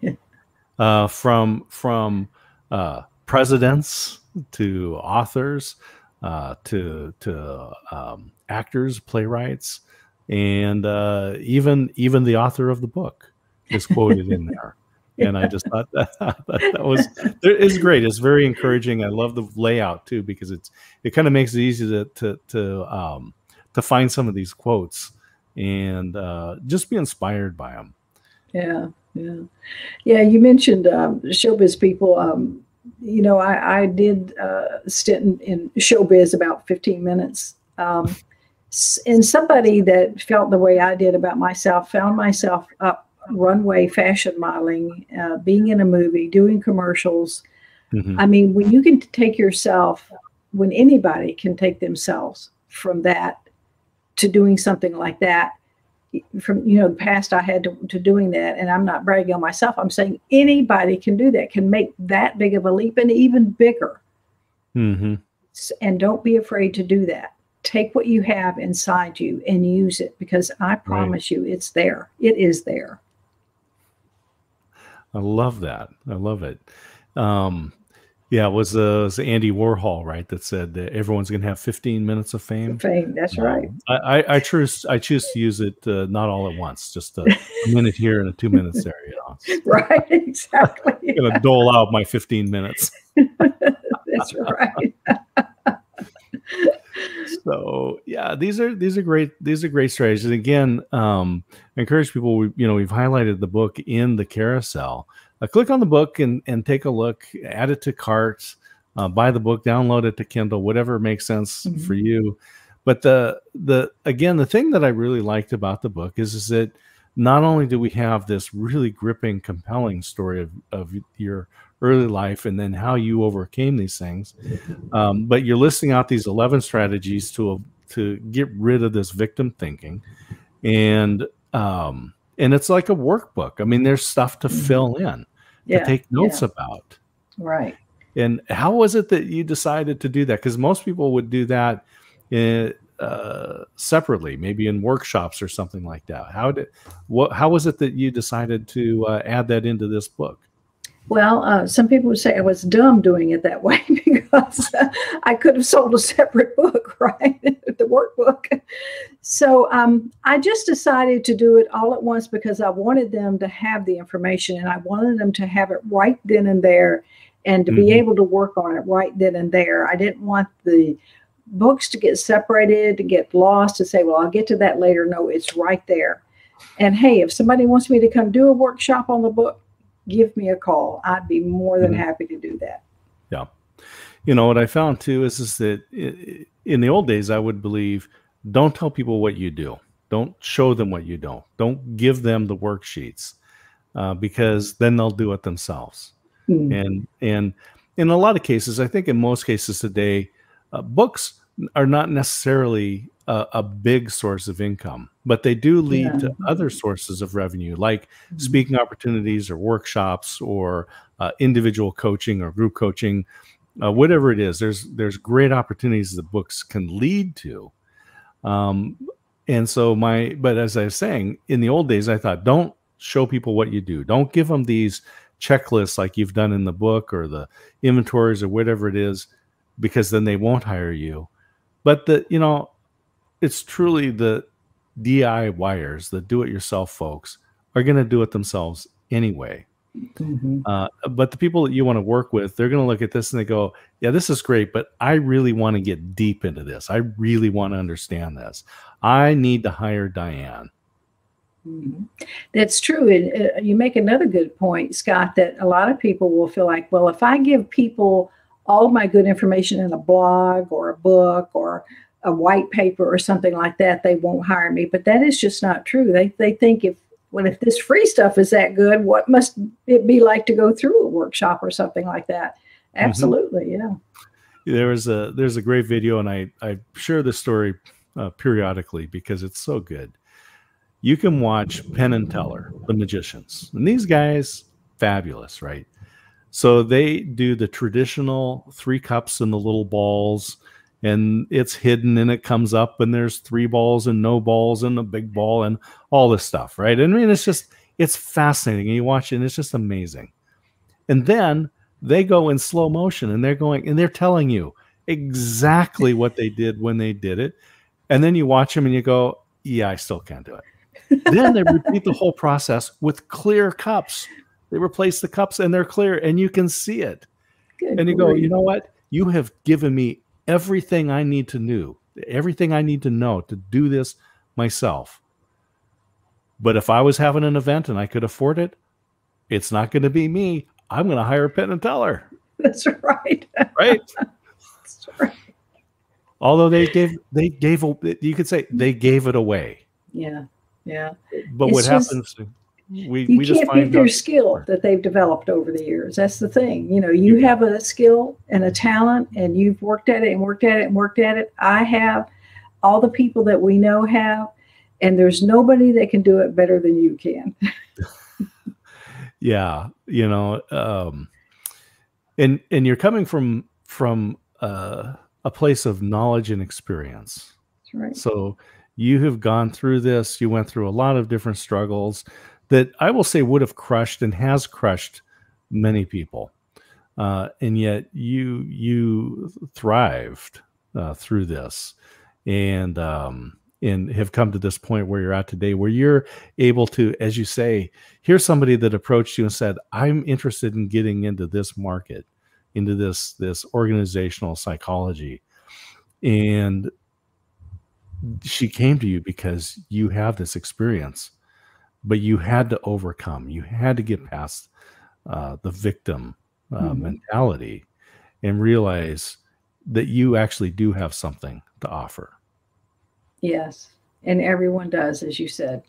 uh, from from uh, presidents to authors uh, to to um, actors, playwrights, and uh, even even the author of the book is quoted in there. And I just thought that, that, was it's great. It's very encouraging. I love the layout too because it's it kind of makes it easy to to to um, to find some of these quotes and uh, just be inspired by them. Yeah, yeah, yeah. You mentioned um, showbiz people. Um, you know, I, I did uh, stint in, in, showbiz about 15 minutes. Um, and somebody that felt the way I did about myself found myself up runway fashion modeling, uh, being in a movie, doing commercials. Mm-hmm. I mean, when you can take yourself, when anybody can take themselves from that to doing something like that, from you know the past I had to, to doing that, and I'm not bragging on myself. I'm saying anybody can do that, can make that big of a leap, and even bigger. Mm-hmm. And don't be afraid to do that. Take what you have inside you and use it, because I promise right. you, it's there. It is there. I love that. I love it. Um, Yeah, it was, uh, it was Andy Warhol, right? That said that everyone's going to have 15 minutes of fame. Fame, that's um, right. I, I, I, choose I choose to use it uh, not all at once, just a, a, minute here and a two minutes there. You know. Right, exactly. I'm going to dole out my 15 minutes. that's right. so yeah, these are these are great these are great strategies. Again, um, I encourage people. We, you know, we've highlighted the book in the carousel uh, click on the book and, and take a look, add it to cart, uh, buy the book, download it to Kindle, whatever makes sense mm-hmm. for you. But the the again, the thing that I really liked about the book is is that not only do we have this really gripping, compelling story of, of your early life and then how you overcame these things, um, but you're listing out these 11 strategies to to get rid of this victim thinking, and um, and it's like a workbook. I mean, there's stuff to mm-hmm. fill in, yeah, to take notes yeah. about. Right. And how was it that you decided to do that? Because most people would do that in, uh, separately, maybe in workshops or something like that. How did what? How was it that you decided to uh, add that into this book? Well, uh, some people would say I was dumb doing it that way because uh, I could have sold a separate book, right? the workbook. So um, I just decided to do it all at once because I wanted them to have the information and I wanted them to have it right then and there and to mm-hmm. be able to work on it right then and there. I didn't want the books to get separated, to get lost, to say, well, I'll get to that later. No, it's right there. And hey, if somebody wants me to come do a workshop on the book, give me a call. I'd be more than mm-hmm. happy to do that. Yeah. You know, what I found too is, is that in the old days, I would believe don't tell people what you do. Don't show them what you don't. Don't give them the worksheets uh, because then they'll do it themselves. Mm-hmm. And, and in a lot of cases, I think in most cases today, uh, books are not necessarily a, a, big source of income, but they do lead yeah. to other sources of revenue, like mm-hmm. speaking opportunities or workshops or uh, individual coaching or group coaching, uh, whatever it is. There's there's great opportunities that books can lead to. Um, and so my, but as I was saying, in the old days, I thought, don't show people what you do. Don't give them these checklists like you've done in the book or the inventories or whatever it is, because then they won't hire you. But the, you know, it's truly the DIYers, the do it yourself folks, are going to do it themselves anyway. Mm-hmm. Uh, but the people that you want to work with, they're going to look at this and they go, Yeah, this is great, but I really want to get deep into this. I really want to understand this. I need to hire Diane. Mm-hmm. That's true. And uh, you make another good point, Scott, that a lot of people will feel like, well, if I give people all my good information in a blog or a book or a white paper or something like that, they won't hire me. But that is just not true. They they think if well, if this free stuff is that good, what must it be like to go through a workshop or something like that? Mm-hmm. Absolutely, mm-hmm. yeah. There was a there's a great video, and I I share this story uh, periodically because it's so good. You can watch Penn and Teller, the magicians, and these guys fabulous, right? So they do the traditional three cups and the little balls and it's hidden and it comes up and there's three balls and no balls and a big ball and all this stuff, right? I mean, it's just it's fascinating. And you watch it and it's just amazing. And then they go in slow motion and they're going and they're telling you exactly what they did when they did it. And then you watch them and you go, yeah, I still can't do it. then they repeat the whole process with clear cups. They replace the cups and they're clear and you can see it. Good and you go, you know what? You have given me everything I need to know, everything I need to know to do this myself. But if I was having an event and I could afford it, it's not going to be me. I'm going to hire Penn and Teller. That's right. right. That's right. Although they gave, they gave, you could say they gave it away. Yeah. Yeah. But it's what just, happens? We, you we can't beat their skill that they've developed over the years. That's the thing. You know, you have a skill and a talent, and you've worked at it and worked at it and worked at it. I have. All the people that we know have, and there's nobody that can do it better than you can. yeah, you know, um, and and you're coming from from uh, a place of knowledge and experience. That's right. So you have gone through this. You went through a lot of different struggles that I will say would have crushed and has crushed many people. uh, and yet you you thrived uh, through this, and um, and have come to this point where you're at today, where you're able to, as you say, here's somebody that approached you and said, "I'm interested in getting into this market, into this this organizational psychology," and she came to you because you have this experience, but you had to overcome. You had to get past uh, the victim uh, mm-hmm. mentality and realize that you actually do have something to offer. Yes. And everyone does, as you said,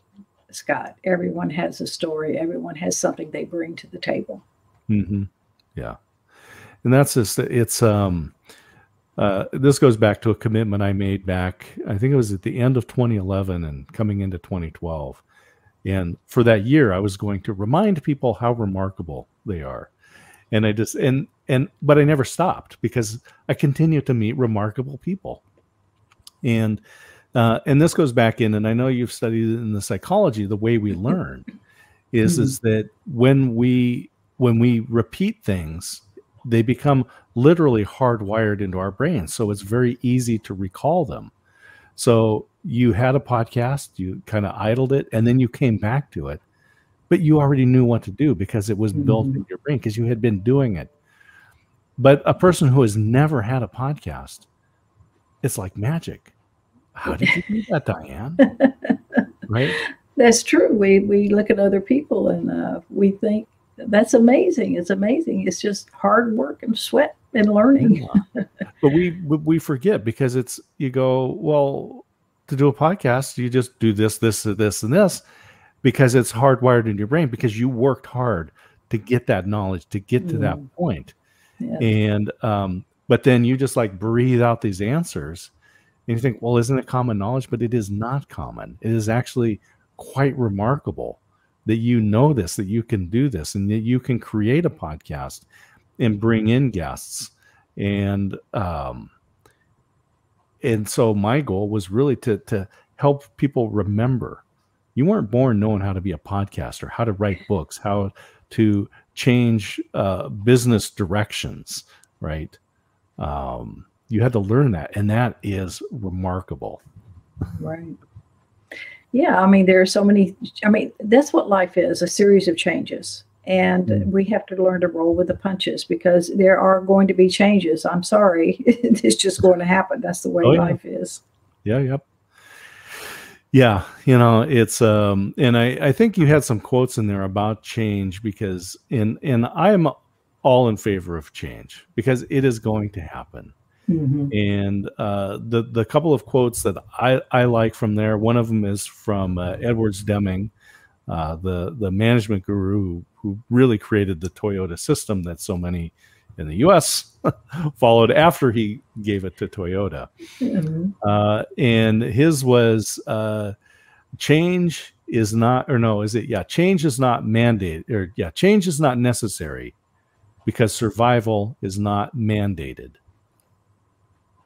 Scott. Everyone has a story, everyone has something they bring to the table. Mm-hmm. Yeah. And that's just, it's, um, uh, this goes back to a commitment I made back, I think it was at the end of 2011 and coming into 2012. And for that year, I was going to remind people how remarkable they are. And I just, and, and, but I never stopped because I continue to meet remarkable people. And, uh, and this goes back in, and I know you've studied in the psychology, the way we learn is, mm-hmm. is that when we, when we repeat things, they become literally hardwired into our brains. So it's very easy to recall them. So you had a podcast, you kind of idled it, and then you came back to it, but you already knew what to do because it was mm-hmm. built in your brain because you had been doing it. But a person who has never had a podcast, it's like magic. How did you do that, Diane? right? That's true. We we look at other people and uh, we think that's amazing. It's amazing. It's just hard work and sweat and learning. But we we forget because it's you go well to do a podcast. You just do this, this, this, and this because it's hardwired in your brain because you worked hard to get that knowledge to get to mm. that point. Yeah. And um, but then you just like breathe out these answers, and you think, well, isn't it common knowledge? But it is not common. It is actually quite remarkable that you know this, that you can do this, and that you can create a podcast and bring in guests. And um, and so my goal was really to to help people remember. You weren't born knowing how to be a podcaster, how to write books, how to change uh, business directions, right? Um, you had to learn that, and that is remarkable. Right. Yeah, I mean, there are so many. I mean, that's what life is a series of changes. And mm. we have to learn to roll with the punches because there are going to be changes. I'm sorry. it's just going to happen. That's the way oh, yeah. life is. Yeah, yep. Yeah, you know, it's um and I I think you had some quotes in there about change because in and I'm all in favor of change because it is going to happen. Mm-hmm. And uh, the the couple of quotes that I, I like from there, one of them is from uh, Edwards Deming, uh, the the management guru who, really created the Toyota system that so many in the U.S. followed after he gave it to Toyota. Mm-hmm. Uh, and his was uh, change is not, or no, is it? Yeah, change is not mandated, or yeah, change is not necessary because survival is not mandated.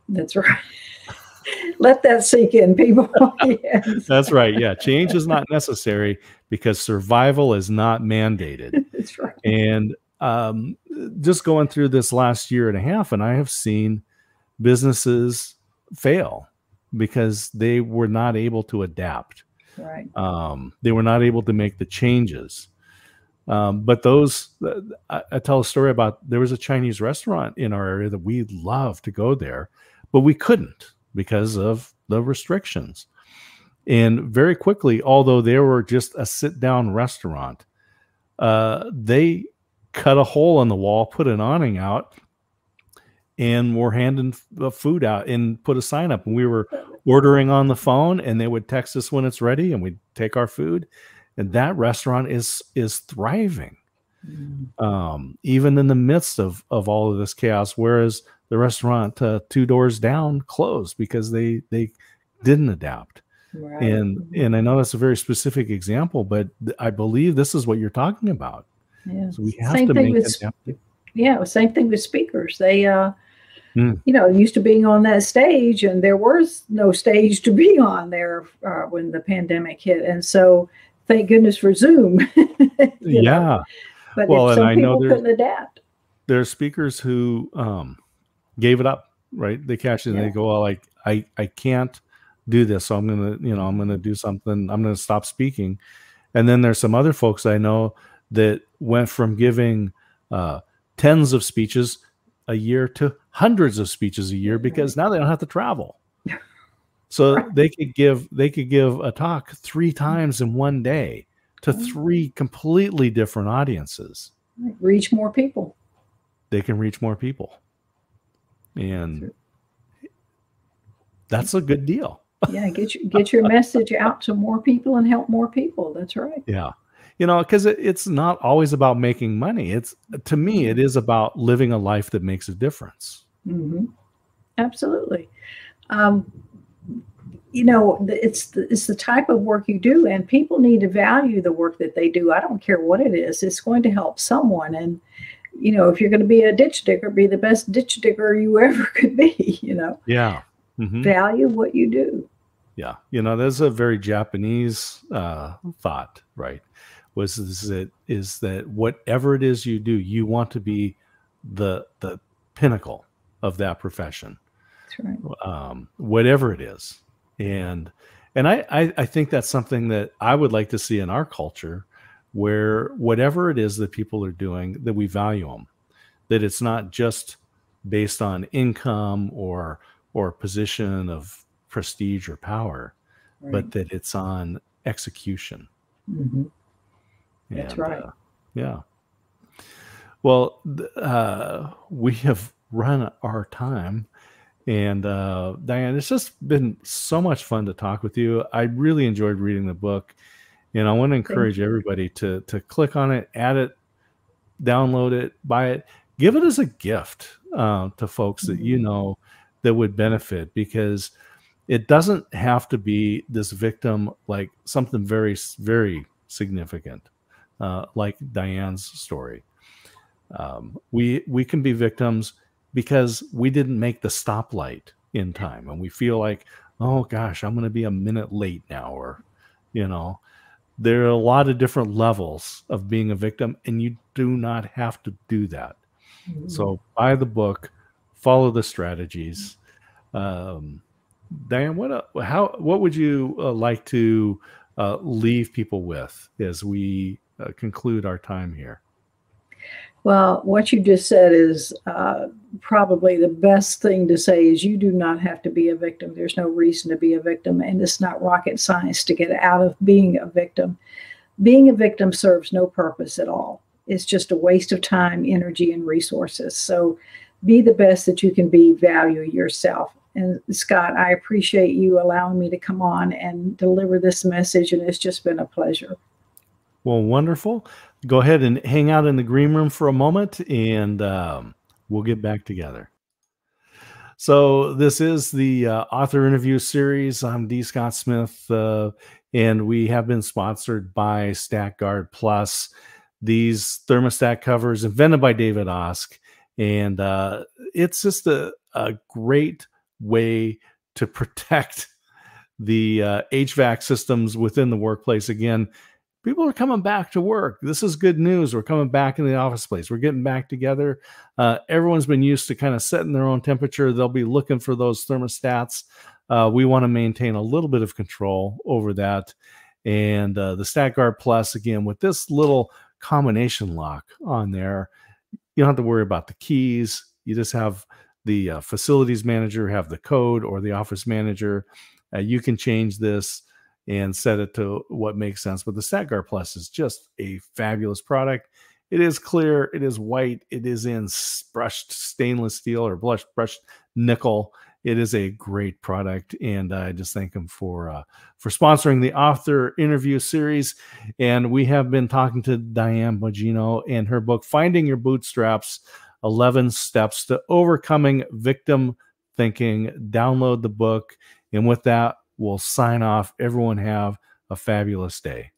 That's right. Let that sink in, people. yes. That's right. Yeah. Change is not necessary because survival is not mandated. That's right. And um, just going through this last year and a half, and I have seen businesses fail because they were not able to adapt. Right. Um, they were not able to make the changes. Um, but those, I, I, tell a story about there was a Chinese restaurant in our area that we love to go there, but we couldn't because of the restrictions. And very quickly, although they were just a sit down restaurant, uh, they cut a hole in the wall, put an awning out, and were handing food out and put a sign up. And we were ordering on the phone, and they would text us when it's ready, and we'd take our food. And that restaurant is is thriving, mm. um, even in the midst of of all of this chaos. Whereas the restaurant uh, two doors down closed because they they didn't adapt. Right. And mm-hmm. and I know that's a very specific example, but I believe this is what you're talking about. Yeah. So we have same to thing make with, Yeah, same thing with speakers. They uh mm. you know, used to being on that stage and there was no stage to be on there uh, when the pandemic hit. And so thank goodness for Zoom. yeah. Know? But well, some people couldn't adapt there are speakers who um, gave it up, right? They catch it and yeah. they go, well, like I, I can't do this. So I'm going to, you know, I'm going to do something. I'm going to stop speaking. And then there's some other folks I know that went from giving uh, tens of speeches a year to hundreds of speeches a year because now they don't have to travel. So they could give they could give a talk three times in one day to three completely different audiences. Reach more people. They can reach more people. And that's a good deal. yeah, get your, get your message out to more people and help more people. That's right. Yeah you know because it, it's not always about making money it's to me it is about living a life that makes a difference mm-hmm. absolutely um, you know it's the, it's the type of work you do and people need to value the work that they do i don't care what it is it's going to help someone and you know if you're going to be a ditch digger be the best ditch digger you ever could be you know yeah mm-hmm. value what you do yeah you know there's a very japanese uh, thought right was is that is that whatever it is you do, you want to be the the pinnacle of that profession. That's right. Um, whatever it is. And and I, I, I think that's something that I would like to see in our culture where whatever it is that people are doing, that we value them. That it's not just based on income or or position of prestige or power, right. but that it's on execution. Mm-hmm. That's and, right. Uh, yeah. Well, uh, we have run our time. And uh, Diane, it's just been so much fun to talk with you. I really enjoyed reading the book. And I want to encourage everybody to to click on it, add it, download it, buy it, give it as a gift uh, to folks that you mm-hmm. know that would benefit because it doesn't have to be this victim like something very very significant uh, like Diane's story. Um, we we can be victims because we didn't make the stoplight in time, and we feel like, oh gosh, I'm going to be a minute late now, or you know, there are a lot of different levels of being a victim, and you do not have to do that. Mm-hmm. So buy the book, follow the strategies. Um, Diane, what uh, how what would you uh, like to uh, leave people with as we uh, conclude our time here? Well, what you just said is uh, probably the best thing to say is you do not have to be a victim. There's no reason to be a victim, and it's not rocket science to get out of being a victim. Being a victim serves no purpose at all. It's just a waste of time, energy, and resources. So be the best that you can be, value yourself. And Scott, I appreciate you allowing me to come on and deliver this message, and it's just been a pleasure. Well, wonderful. Go ahead and hang out in the green room for a moment and um, we'll get back together. So, this is the uh, author interview series. I'm D. Scott Smith, uh, and we have been sponsored by StatGuard Plus. These thermostat covers invented by David Osk. And uh, it's just a, a great way to protect the uh, HVAC systems within the workplace. Again, people are coming back to work. This is good news. We're coming back in the office place. We're getting back together. Uh, everyone's been used to kind of setting their own temperature. They'll be looking for those thermostats. Uh, we want to maintain a little bit of control over that. And uh, the StatGuard Plus, again, with this little combination lock on there, you don't have to worry about the keys. You just have the uh, facilities manager have the code or the office manager. Uh, you can change this and set it to what makes sense. But the StatGuard Plus is just a fabulous product. It is clear, it is white, it is in brushed stainless steel or brushed brushed nickel. It is a great product, and I just thank them for uh, for sponsoring the author interview series. And we have been talking to Diane Bogino and her book "Finding Your Bootstraps: Eleven Steps to Overcoming Victim Thinking." Download the book, and with that, we'll sign off. Everyone have a fabulous day.